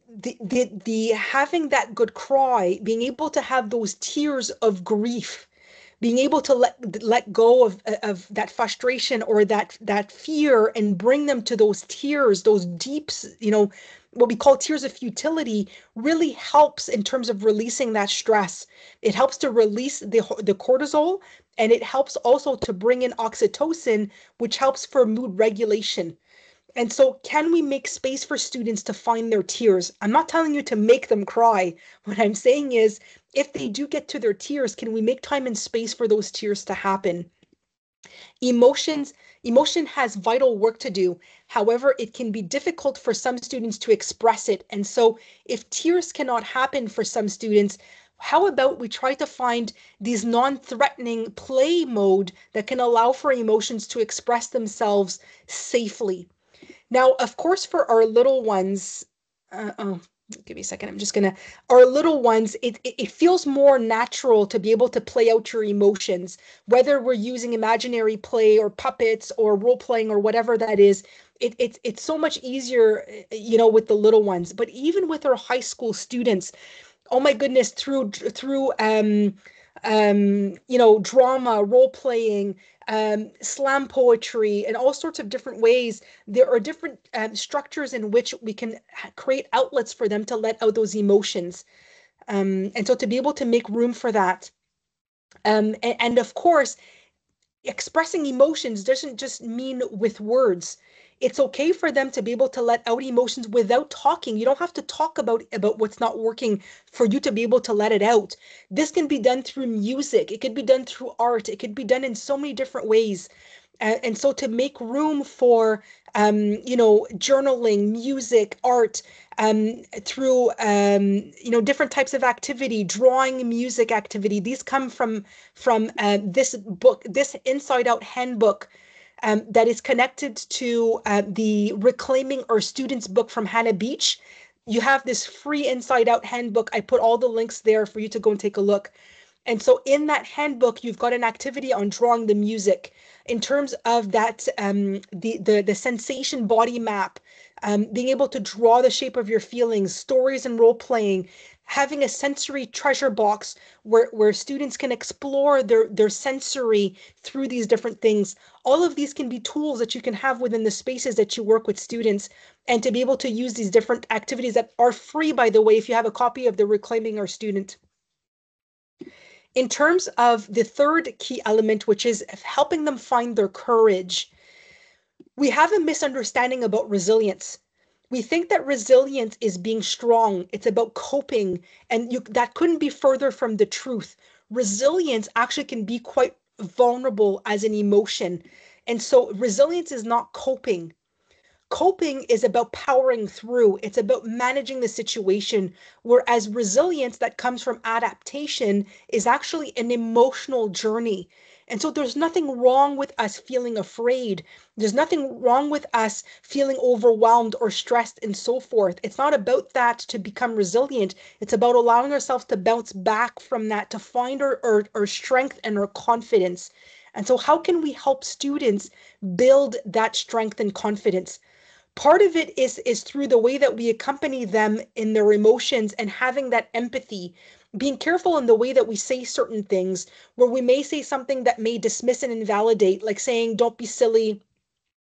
the, the the having that good cry being able to have those tears of grief being able to let let go of of that frustration or that that fear and bring them to those tears those deeps you know what we call tears of futility really helps in terms of releasing that stress. It helps to release the, the cortisol and it helps also to bring in oxytocin, which helps for mood regulation. And so, can we make space for students to find their tears? I'm not telling you to make them cry. What I'm saying is, if they do get to their tears, can we make time and space for those tears to happen? Emotions Emotion has vital work to do. However, it can be difficult for some students to express it. And so if tears cannot happen for some students, how about we try to find these non-threatening play mode that can allow for emotions to express themselves safely. Now, of course, for our little ones, uh, oh, give me a second. I'm just gonna, our little ones, it, it, it, feels more natural to be able to play out your emotions, whether we're using imaginary play or puppets or role playing or whatever that is. It, it, it's so much easier, you know, with the little ones. But even with our high school students, oh my goodness, through through um, um, you know, drama, role playing, um, slam poetry, and all sorts of different ways. There are different um, structures in which we can create outlets for them to let out those emotions. Um, and so to be able to make room for that. Um, and, and of course, expressing emotions doesn't just mean with words it's okay for them to be able to let out emotions without talking. You don't have to talk about about what's not working for you to be able to let it out. This can be done through music. It could be done through art. It could be done in so many different ways. And so to make room for um, you know journaling music art um, through um, you know different types of activity drawing music activity these come from from uh, this book this inside out handbook um, that is connected to uh, the Reclaiming Our Students book from Hannah Beach. You have this free Inside Out handbook. I put all the links there for you to go and take a look. And so in that handbook, you've got an activity on drawing the music in terms of that um, the, the the sensation body map, um, being able to draw the shape of your feelings, stories and role playing, having a sensory treasure box where, where students can explore their, their sensory through these different things. All of these can be tools that you can have within the spaces that you work with students and to be able to use these different activities that are free, by the way, if you have a copy of the Reclaiming Our Student. In terms of the third key element, which is helping them find their courage, we have a misunderstanding about resilience we think that resilience is being strong. It's about coping and you that couldn't be further from the truth. Resilience actually can be quite vulnerable as an emotion and so resilience is not coping. Coping is about powering through. It's about managing the situation whereas resilience that comes from adaptation is actually an emotional journey and so there's nothing wrong with us feeling afraid. There's nothing wrong with us feeling overwhelmed or stressed and so forth. It's not about that to become resilient. It's about allowing ourselves to bounce back from that, to find our, our, our strength and our confidence. And so, how can we help students build that strength and confidence? part of it is is through the way that we accompany them in their emotions and having that empathy being careful in the way that we say certain things, where we may say something that may dismiss and invalidate, like saying, don't be silly.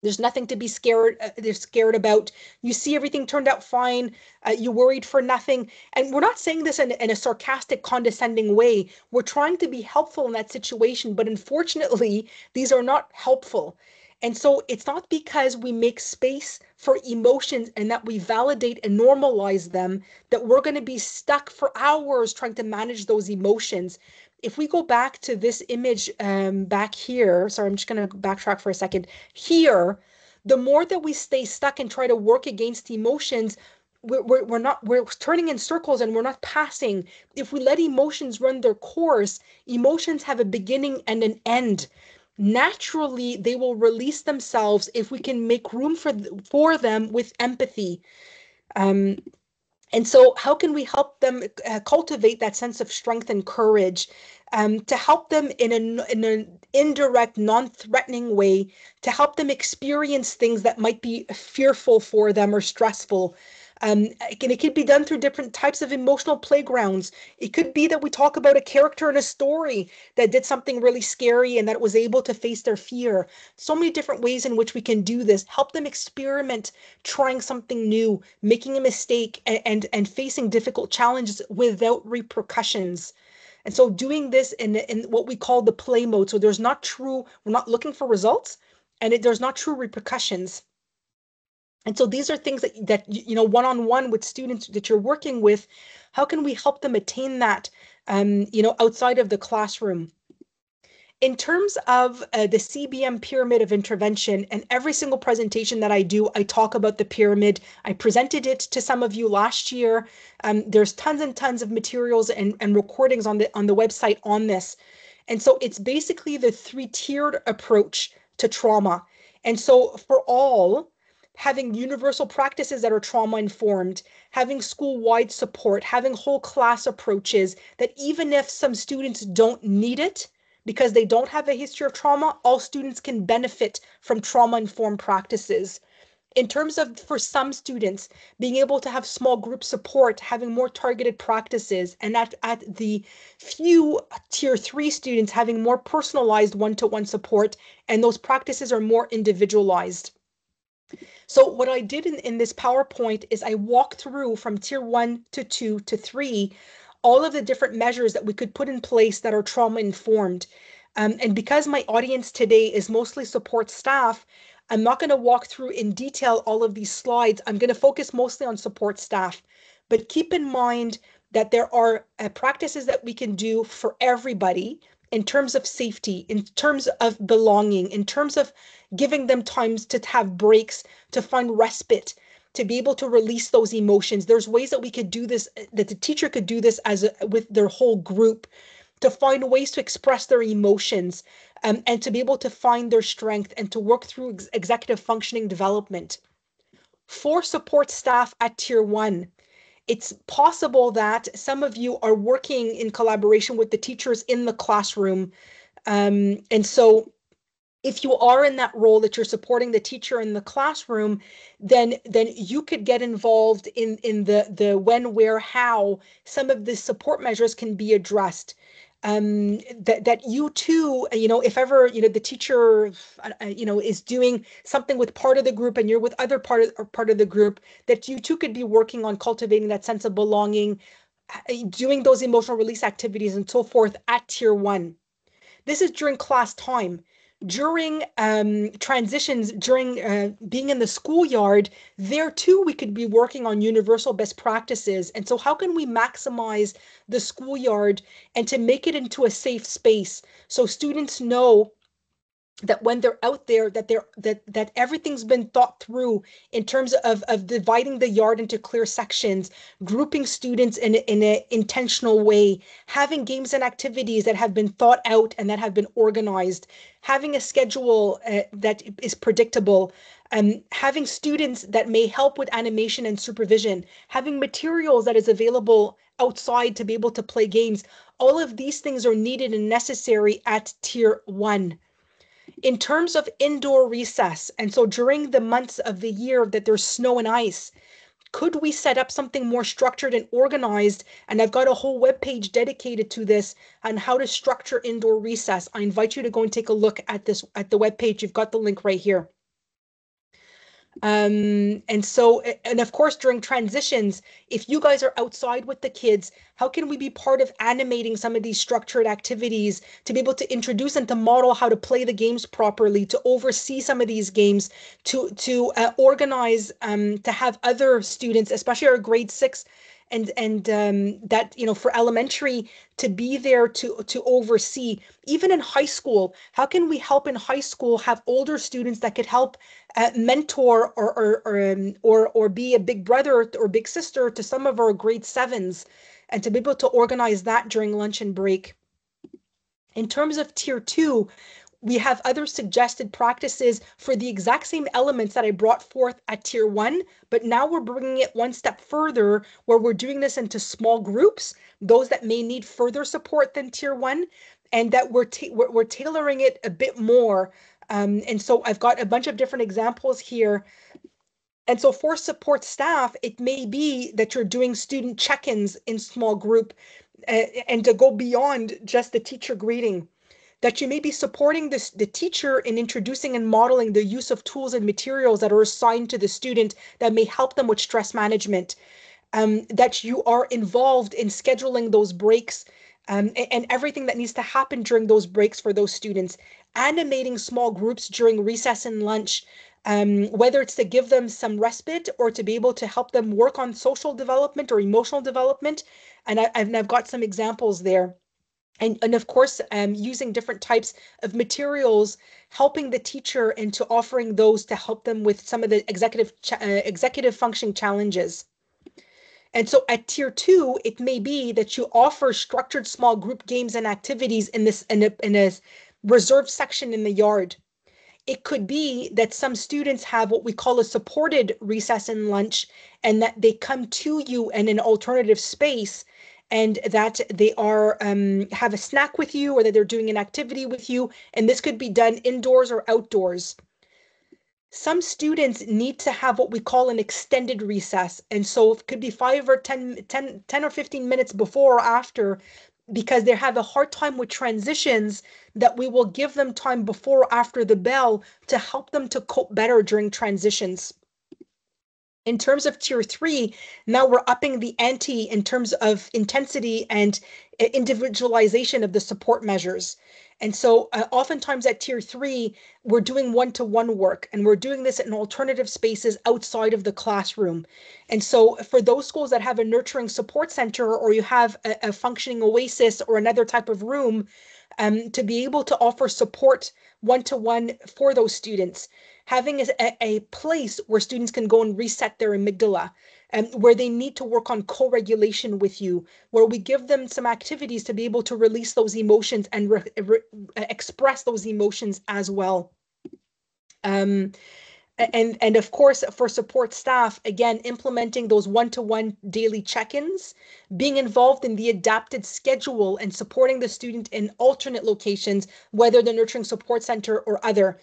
There's nothing to be scared. Uh, they're scared about. You see everything turned out fine. Uh, you worried for nothing. And we're not saying this in, in a sarcastic, condescending way. We're trying to be helpful in that situation, but unfortunately, these are not helpful. And so it's not because we make space for emotions and that we validate and normalize them that we're going to be stuck for hours trying to manage those emotions. If we go back to this image um, back here, sorry, I'm just going to backtrack for a second. Here, the more that we stay stuck and try to work against emotions, we're, we're, we're not we're turning in circles and we're not passing if we let emotions run their course emotions have a beginning and an end naturally they will release themselves if we can make room for for them with empathy. Um, and so how can we help them uh, cultivate that sense of strength and courage um, to help them in, a, in an indirect non-threatening way to help them experience things that might be fearful for them or stressful um, and it could be done through different types of emotional playgrounds. It could be that we talk about a character in a story that did something really scary and that was able to face their fear. So many different ways in which we can do this. Help them experiment trying something new, making a mistake, and, and, and facing difficult challenges without repercussions. And so doing this in, in what we call the play mode. So there's not true, we're not looking for results and it, there's not true repercussions. And so these are things that, that you know, one-on-one with students that you're working with, how can we help them attain that, um, you know, outside of the classroom? In terms of uh, the CEBM pyramid of intervention, and every single presentation that I do, I talk about the pyramid. I presented it to some of you last year. Um, there's tons and tons of materials and, and recordings on the on the website on this. And so it's basically the three-tiered approach to trauma. And so for all, having universal practices that are trauma informed, having school wide support, having whole class approaches that even if some students don't need it because they don't have a history of trauma, all students can benefit from trauma informed practices. In terms of for some students, being able to have small group support, having more targeted practices, and at, at the few tier three students having more personalized one to one support, and those practices are more individualized. So what I did in, in this PowerPoint is I walked through from tier one to two to three, all of the different measures that we could put in place that are trauma informed. Um, and because my audience today is mostly support staff, I'm not going to walk through in detail all of these slides. I'm going to focus mostly on support staff. But keep in mind that there are uh, practices that we can do for everybody in terms of safety, in terms of belonging, in terms of giving them times to have breaks, to find respite, to be able to release those emotions. There's ways that we could do this, that the teacher could do this as a, with their whole group, to find ways to express their emotions um, and to be able to find their strength and to work through ex executive functioning development. For support staff at tier one, it's possible that some of you are working in collaboration with the teachers in the classroom. Um, and so if you are in that role that you're supporting the teacher in the classroom then then you could get involved in in the the when where how some of the support measures can be addressed um, that that you too, you know, if ever you know the teacher, uh, you know, is doing something with part of the group and you're with other part of part of the group, that you too could be working on cultivating that sense of belonging, uh, doing those emotional release activities and so forth at tier one. This is during class time during um, transitions, during uh, being in the schoolyard, there too we could be working on universal best practices. And so, how can we maximize the schoolyard and to make it into a safe space so students know that when they're out there that they're that that everything's been thought through in terms of of dividing the yard into clear sections grouping students in in an intentional way having games and activities that have been thought out and that have been organized having a schedule uh, that is predictable um, having students that may help with animation and supervision having materials that is available outside to be able to play games all of these things are needed and necessary at tier one in terms of indoor recess, and so during the months of the year that there's snow and ice, could we set up something more structured and organized? And I've got a whole web page dedicated to this on how to structure indoor recess. I invite you to go and take a look at this at the web page. You've got the link right here. Um, and so, and of course, during transitions, if you guys are outside with the kids, how can we be part of animating some of these structured activities to be able to introduce and to model how to play the games properly, to oversee some of these games, to to uh, organize, um, to have other students, especially our grade six and and um, that you know for elementary to be there to to oversee even in high school how can we help in high school have older students that could help uh, mentor or or or, um, or or be a big brother or big sister to some of our grade sevens and to be able to organize that during lunch and break? In terms of tier two we have other suggested practices for the exact same elements that I brought forth at tier one, but now we're bringing it one step further where we're doing this into small groups, those that may need further support than tier one, and that we're, we're, we're, tailoring it a bit more. Um, and so I've got a bunch of different examples here. And so for support staff, it may be that you're doing student check-ins in small group uh, and to go beyond just the teacher greeting that you may be supporting this, the teacher in introducing and modeling the use of tools and materials that are assigned to the student that may help them with stress management, um, that you are involved in scheduling those breaks um, and, and, everything that needs to happen during those breaks for those students, animating small groups during recess and lunch, um, whether it's to give them some respite or to be able to help them work on social development or emotional development. And I, I've got some examples there and, and of course um, using different types of materials helping the teacher into offering those to help them with some of the executive uh, executive function challenges. And so at tier two it may be that you offer structured small group games and activities in this in a, in a reserved section in the yard. It could be that some students have what we call a supported recess and lunch and that they come to you in an alternative space and that they are um, have a snack with you or that they're doing an activity with you. And this could be done indoors or outdoors. Some students need to have what we call an extended recess. And so it could be five or 10, 10, 10 or 15 minutes before or after because they have a hard time with transitions that we will give them time before or after the bell to help them to cope better during transitions. In terms of tier three, now we're upping the ante in terms of intensity and uh, individualization of the support measures. And so, uh, oftentimes at tier three, we're doing one to one work and we're doing this in alternative spaces outside of the classroom. And so, for those schools that have a nurturing support center or you have a, a functioning oasis or another type of room, um, to be able to offer support one to one for those students. Having a, a place where students can go and reset their amygdala and where they need to work on co-regulation with you where we give them some activities to be able to release those emotions and re- re- express those emotions as well. Um, and and of course for support staff again implementing those one-to-one daily check-ins being involved in the adapted schedule and supporting the student in alternate locations whether the nurturing support center or other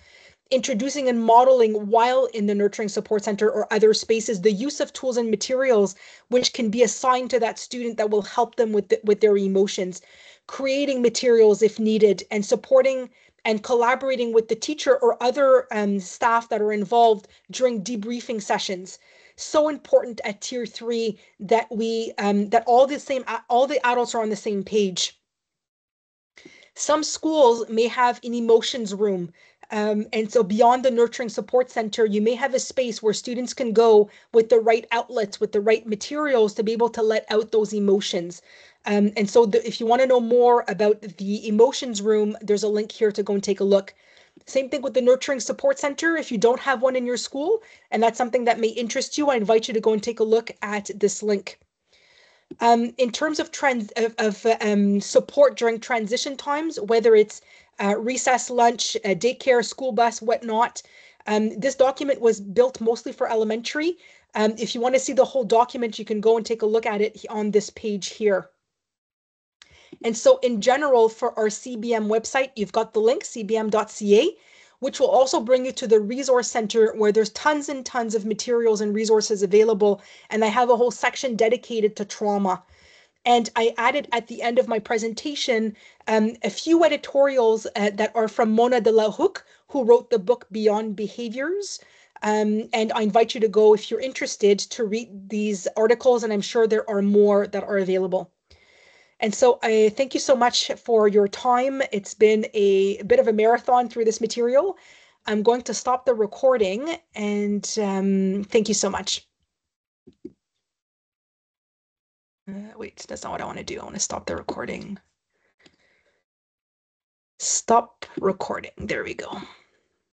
introducing and modeling while in the nurturing support center or other spaces the use of tools and materials which can be assigned to that student that will help them with the, with their emotions creating materials if needed and supporting and collaborating with the teacher or other um, staff that are involved during debriefing sessions so important at tier three that we um, that all the same all the adults are on the same page some schools may have an emotions room um, and so beyond the nurturing support center, you may have a space where students can go with the right outlets, with the right materials to be able to let out those emotions. Um, and so the, if you want to know more about the emotions room, there's a link here to go and take a look. Same thing with the Nurturing Support Center. If you don't have one in your school and that's something that may interest you, I invite you to go and take a look at this link. Um, in terms of trans of, of um, support during transition times, whether it's uh, recess, lunch, uh, daycare, school bus, whatnot, um, this document was built mostly for elementary. Um, if you want to see the whole document, you can go and take a look at it on this page here. And so in general, for our CEBM website, you've got the link, cebm.ca, which will also bring you to the resource center where there's tons and tons of materials and resources available. And I have a whole section dedicated to trauma. And I added at the end of my presentation um, a few editorials uh, that are from Mona Delahooke, who wrote the book Beyond Behaviors. Um, and I invite you to go if you're interested to read these articles, and I'm sure there are more that are available. And so I thank you so much for your time. It's been a, a bit of a marathon through this material. I'm going to stop the recording and um, thank you so much. Uh, wait, that's not what I want to do. I want to stop the recording. Stop recording. There we go.